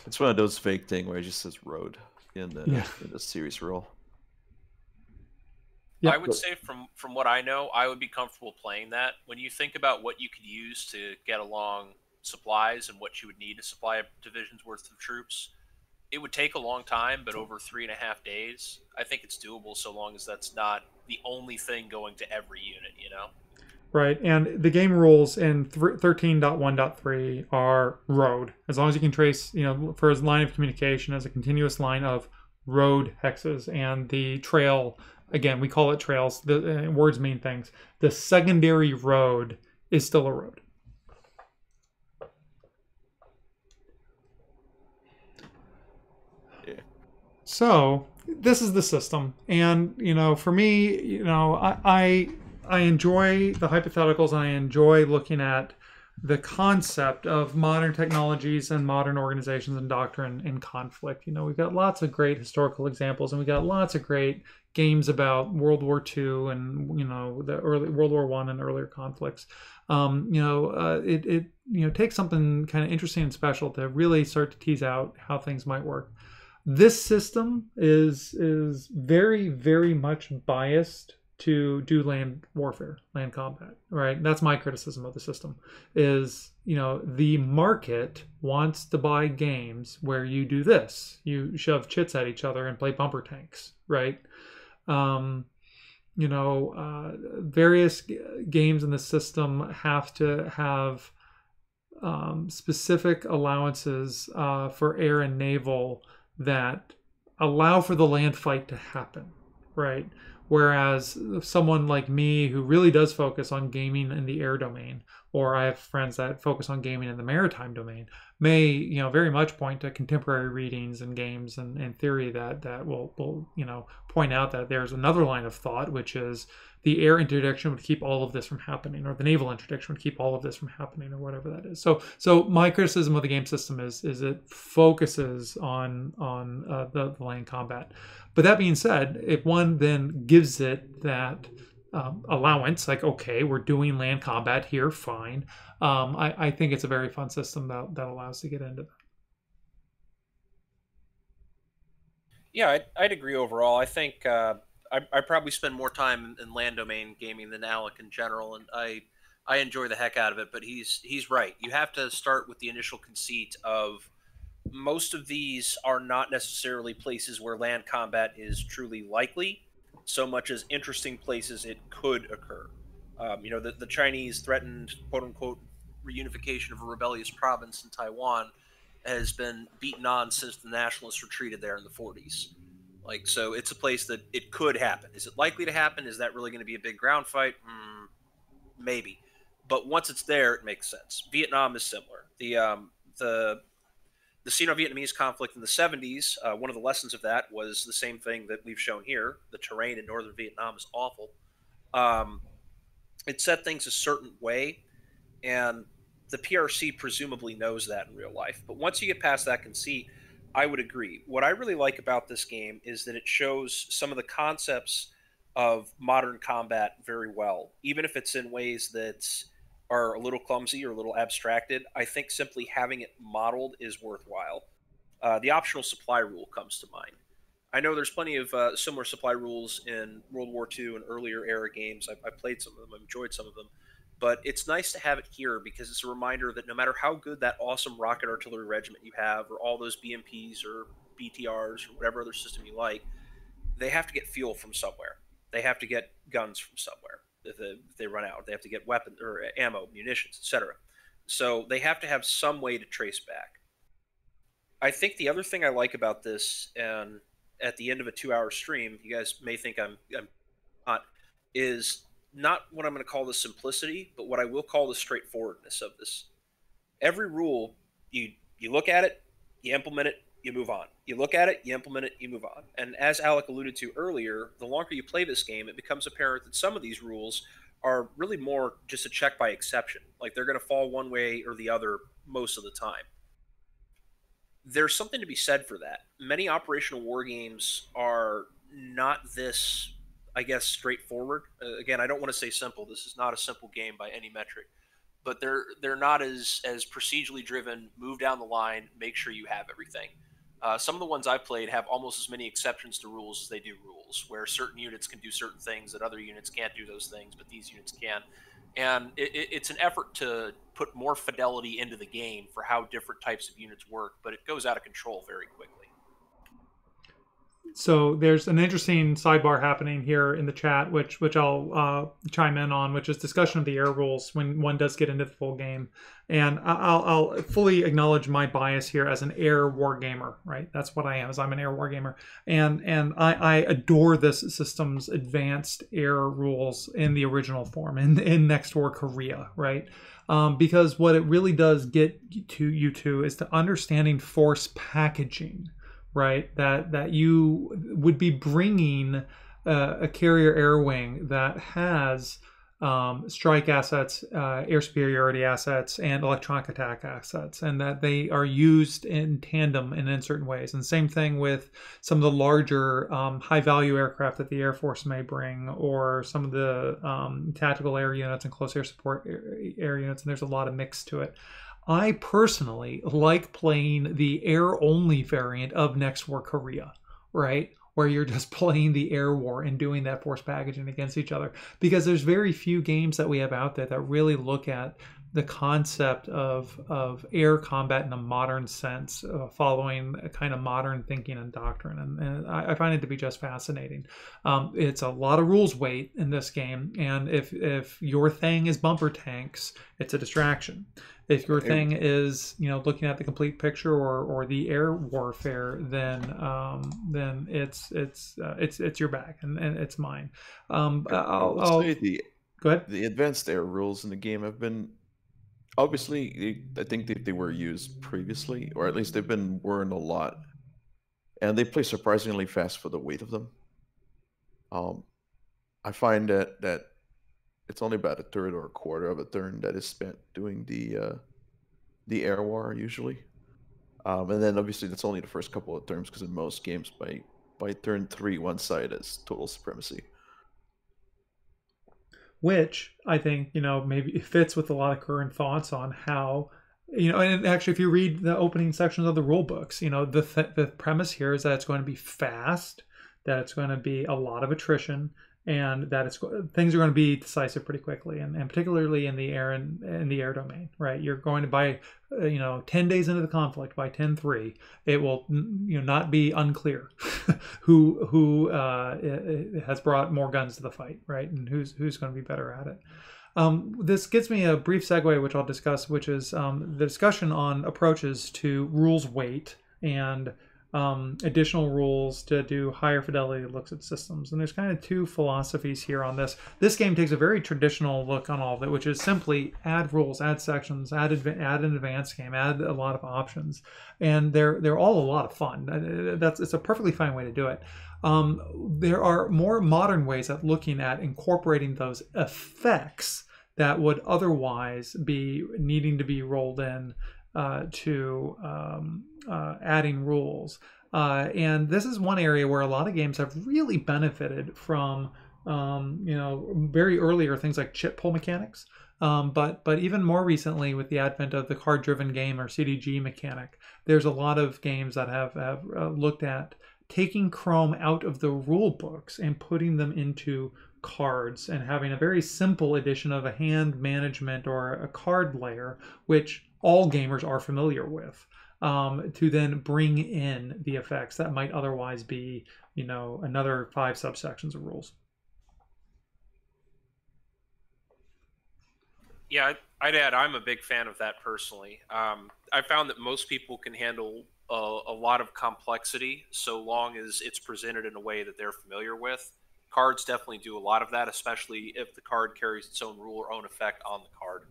It's one of those vague thing where it just says road in the Yeah. in the series rule. Yeah. I would say from from what I know, I would be comfortable playing that. When you think about what you could use to get along supplies and what you would need to supply a division's worth of troops, it would take a long time, but over three and a half days, I think it's doable so long as that's not the only thing going to every unit, you know? Right, and the game rules in th- 13.1.3 are road. As long as you can trace, you know, for his line of communication as a continuous line of road hexes, and the trail, again, we call it trails. The uh, words mean things. The secondary road is still a road. So this is the system, and you know, for me, you know, I I, I enjoy the hypotheticals, and I enjoy looking at the concept of modern technologies and modern organizations and doctrine in conflict. You know, we've got lots of great historical examples, and we've got lots of great games about World War II and you know the early World War One and earlier conflicts. Um, you know, uh, it it you know takes something kind of interesting and special to really start to tease out how things might work this system is is very very much biased to do land warfare land combat right? That's my criticism of the system is you know the market wants to buy games where you do this. You shove chits at each other and play bumper tanks right? Um you know uh, various games in the system have to have um, specific allowances uh, for air and naval that allow for the land fight to happen, right? Whereas someone like me who really does focus on gaming in the air domain, or I have friends that focus on gaming in the maritime domain, may you know very much point to contemporary readings and games and, and theory that that will will you know point out that there's another line of thought which is the air interdiction would keep all of this from happening, or the naval interdiction would keep all of this from happening, or whatever that is. So, so my criticism of the game system is is it focuses on on uh, the, the land combat. But that being said, if one then gives it that um, allowance. Like, okay, we're doing land combat here, fine. Um, I, I think it's a very fun system that that allows to get into that. Yeah, I'd, I'd agree overall. I think uh, I, I probably spend more time in land domain gaming than Alec in general, and I I enjoy the heck out of it. But he's he's right. You have to start with the initial conceit of most of these are not necessarily places where land combat is truly likely, so much as interesting places it could occur. Um, you know, the, the Chinese threatened quote unquote reunification of a rebellious province in Taiwan has been beaten on since the nationalists retreated there in the 40s. Like, so it's a place that it could happen. Is it likely to happen? Is that really going to be a big ground fight? Mm, maybe. But once it's there, it makes sense. Vietnam is similar. The um, the the Sino-Vietnamese conflict in the 70s. Uh, one of the lessons of that was the same thing that we've shown here. The terrain in northern Vietnam is awful. Um, it set things a certain way, and the PRC presumably knows that in real life. But once you get past that conceit, I would agree. What I really like about this game is that it shows some of the concepts of modern combat very well, even if it's in ways that are a little clumsy or a little abstracted. I think simply having it modeled is worthwhile. Uh, the optional supply rule comes to mind. I know there's plenty of uh, similar supply rules in World War II and earlier era games. I, I played some of them, I've enjoyed some of them but it's nice to have it here because it's a reminder that no matter how good that awesome rocket artillery regiment you have, or all those BMPs or BTRs or whatever other system you like, they have to get fuel from somewhere. They have to get guns from somewhere if they, if they run out. They have to get weapons or ammo, munitions, etc. So they have to have some way to trace back. I think the other thing I like about this, and at the end of a two-hour stream, you guys may think I'm, I'm not, is not what I'm going to call the simplicity, but what I will call the straightforwardness of this. Every rule, you you look at it, you implement it, you move on. You look at it, you implement it, you move on. And as Alec alluded to earlier, the longer you play this game, it becomes apparent that some of these rules are really more just a check by exception. Like they're going to fall one way or the other most of the time. There's something to be said for that. Many operational war games are not this I guess, straightforward. Uh, again, I don't want to say simple. This is not a simple game by any metric, but they're they're not as as procedurally driven. Move down the line, make sure you have everything. Uh, some of the ones I've played have almost as many exceptions to rules as they do rules, where certain units can do certain things that other units can't do those things, but these units can. And it, it, it's an effort to put more fidelity into the game for how different types of units work, but it goes out of control very quickly so there's an interesting sidebar happening here in the chat, which which I'll uh, chime in on, which is discussion of the air rules when one does get into the full game, and I'll, I'll fully acknowledge my bias here as an air war gamer. Right, that's what I am. As I'm an air war gamer, and and I, I adore this system's advanced air rules in the original form in in Next War Korea. Right. Um, because what it really does get to you to is to understanding force packaging, right? That that you would be bringing uh, a carrier air wing that has um, strike assets, uh, air superiority assets, and electronic attack assets, and that they are used in tandem and in certain ways. And same thing with some of the larger um, high value aircraft that the Air Force may bring, or some of the um, tactical air units and close air support air, air units. And there's a lot of mix to it. I personally like playing the air only variant of Next War Korea, right? Where you're just playing the air war and doing that force packaging against each other. Because there's very few games that we have out there that really look at the concept of of air combat in a modern sense, uh, following a kind of modern thinking and doctrine, and, and I, I, find it to be just fascinating. Um, it's a lot of rules weight in this game, and if if your thing is bumper tanks, it's a distraction. If your thing is you know looking at the complete picture or or the air warfare, then um, then it's it's uh, it's it's your back and, and it's mine. Um, I'll, I'll, the go ahead. The advanced air rules in the game have been obviously I think they, they were used previously, or at least they've been worn a lot, and they play surprisingly fast for the weight of them. Um, I find that that it's only about a third or a quarter of a turn that is spent doing the uh, the air war usually, um, and then obviously that's only the first couple of turns because in most games by by turn three one side has total supremacy. Which I think you know maybe fits with a lot of current thoughts on how you know and actually if you read the opening sections of the rule books you know the th- the premise here is that it's going to be fast that it's going to be a lot of attrition and that it's things are going to be decisive pretty quickly and, and particularly in the air and in the air domain right? You're going to by uh, you know 10 days into the conflict by 10-3 it will you know not be unclear who who uh, has brought more guns to the fight right? And who's who's going to be better at it. Um, this gives me a brief segue which i'll discuss which is um, the discussion on approaches to rules weight and um, additional rules to do higher fidelity looks at systems. And there's kind of two philosophies here on this. This game takes a very traditional look on all of it, which is simply add rules, add sections, add add an advanced game, add a lot of options, and they're they're all a lot of fun. Uh, that's it's a perfectly fine way to do it. Um, there are more modern ways at looking at incorporating those effects that would otherwise be needing to be rolled in uh, to um, uh, adding rules. Uh, and this is one area where a lot of games have really benefited from, um, you know, very earlier things like chit pull mechanics. Um, but but even more recently, with the advent of the card-driven game or CDG mechanic, there's a lot of games that have, have uh, looked at taking Chrome out of the rule books and putting them into cards and having a very simple addition of a hand management or a card layer, which all gamers are familiar with um, to then bring in the effects that might otherwise be, you know, another five subsections of rules. Yeah, I'd add I'm a big fan of that personally. Um, I found that most people can handle a, a, lot of complexity so long as it's presented in a way that they're familiar with. Cards definitely do a lot of that, especially if the card carries its own rule or own effect on the card.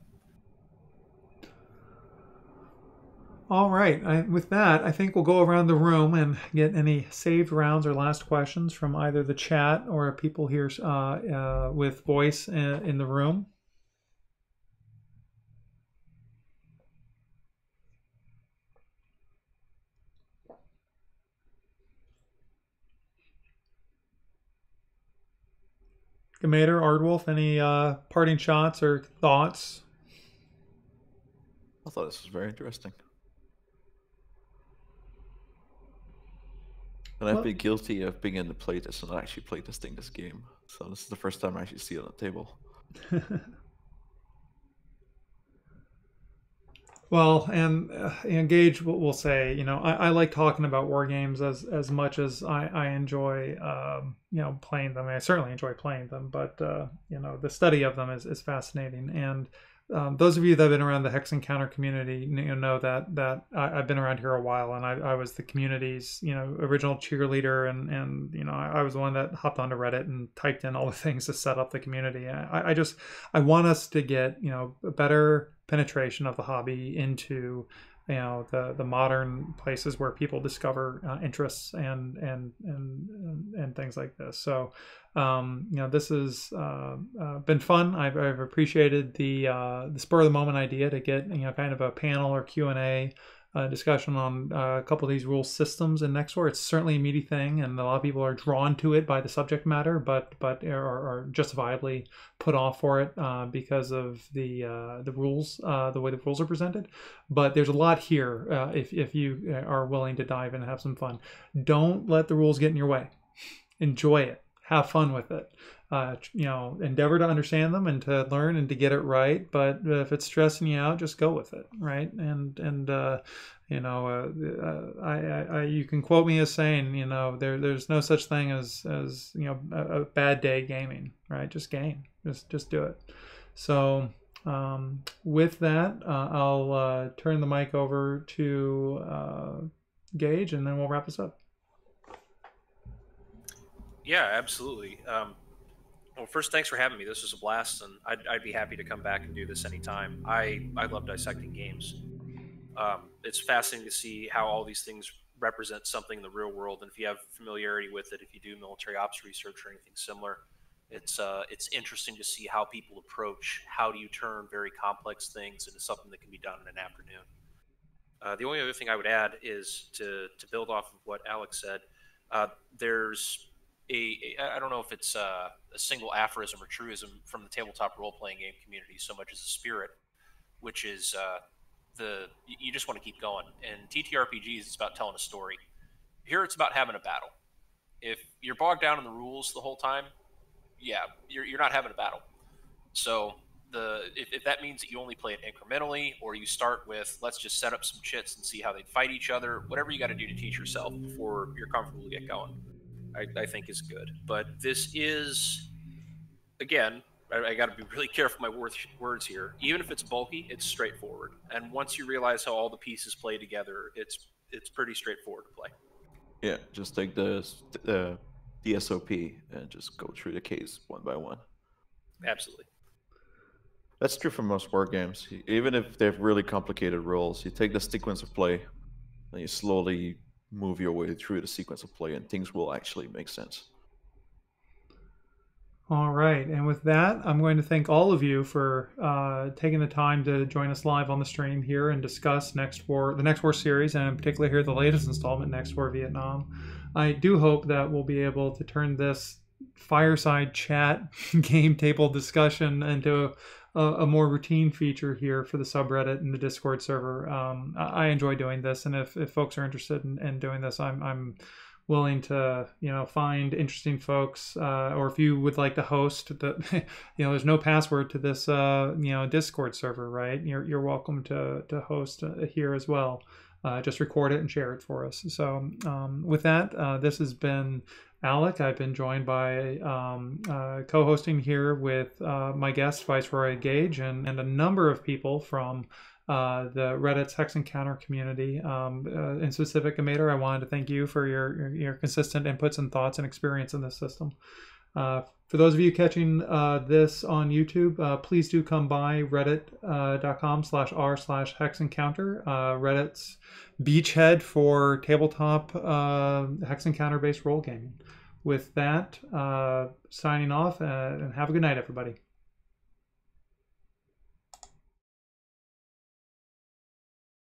All right. I, with that, I think we'll go around the room and get any saved rounds or last questions from either the chat or people here uh, uh, with voice in, the room. Gamator, Ardwolf, any uh, parting shots or thoughts? I thought this was very interesting. And I've well, been guilty of being in the playtest and not actually playtesting this game. So this is the first time I actually see it on the table. well, and uh, engage. We'll say, you know, I, I, like talking about war games as as much as I, I enjoy, um, you know, playing them. I certainly enjoy playing them, but uh, you know, the study of them is is fascinating and um, those of you that have been around the Hex and Counter community you know, that that I, have been around here a while, and I, I, was the community's you know original cheerleader, and and you know I, I, was the one that hopped onto Reddit and typed in all the things to set up the community. I, I just I want us to get you know a better penetration of the hobby into you know the the modern places where people discover uh, interests and, and and and and things like this. So um, you know, this has uh, uh, been fun. I've, I've appreciated the uh, the spur of the moment idea to get you know kind of a panel or Q and A uh, discussion on uh, a couple of these rule systems in Next War. It's certainly a meaty thing, and a lot of people are drawn to it by the subject matter, but but are, are justifiably put off for it uh, because of the the rules, the way the rules are presented. But there's a lot here if if you are willing to dive in and have some fun. Don't let the rules get in your way. Enjoy it have fun with it. Uh, you know, endeavor to understand them and to learn and to get it right. But if it's stressing you out, just go with it, right? And and uh, you know, uh, uh I, I, I, you can quote me as saying, you know, there there's no such thing as as you know a, a bad day gaming, right? Just game, just just do it. So um, with that, uh, I'll uh, turn the mic over to Gage, and then we'll wrap this up. Yeah, absolutely. Um, well, first, thanks for having me. This was a blast, and I'd, I'd, be happy to come back and do this anytime. I, I love dissecting games. Um, it's fascinating to see how all these things represent something in the real world, and if you have familiarity with it, if you do military ops research or anything similar, it's uh, it's interesting to see how people approach how do you turn very complex things into something that can be done in an afternoon. Uh, the only other thing I would add is to to build off of what Alex said. Uh, there's a, a I don't know if it's a, a single aphorism or truism from the tabletop role playing game community so much as a spirit, which is uh, the you just want to keep going. And TTRPGs is about telling a story. Here it's about having a battle. If you're bogged down in the rules the whole time, yeah, you're, you're not having a battle. So the if, if that means that you only play it incrementally or you start with let's just set up some chits and see how they fight each other, whatever you got to do to teach yourself before you're comfortable to get going, I, I think is good. But this is again I, I got to be really careful my words, words here. Even if it's bulky, it's straightforward. And once you realize how all the pieces play together, it's it's pretty straightforward to play. Yeah, just take the uh, the SOP and just go through the case one by one. Absolutely. That's true for most war games. Even if they have really complicated rules, you take the sequence of play and you slowly move your way through the sequence of play, and things will actually make sense. All right. And with that, I'm going to thank all of you for uh, taking the time to join us live on the stream here and discuss Next War, the Next War series, and in particular here the latest installment, Next War Vietnam. I do hope that we'll be able to turn this fireside chat game table discussion into a, a, more routine feature here for the subreddit and the Discord server. Um, I, I, enjoy doing this, and if, if folks are interested in, in doing this, I'm, I'm willing to you know find interesting folks uh, or if you would like to host the you know there's no password to this uh, you know discord server right? You're, you're welcome to to host uh, here as well. Uh, just record it and share it for us. So um, with that uh, this has been alec i've been joined by um, uh, co-hosting here with my guest viceroy gage and, and a number of people from uh, the Reddit's Hex and Counter community. Um, uh, in specific, Amator, I wanted to thank you for your, your, your consistent inputs and thoughts and experience in this system. Uh, for those of you catching uh, this on YouTube, uh, please do come by reddit.com uh, slash r slash hex and counter, Reddit's beachhead for tabletop hex and counter based role gaming. With that, signing off and have a good night, everybody.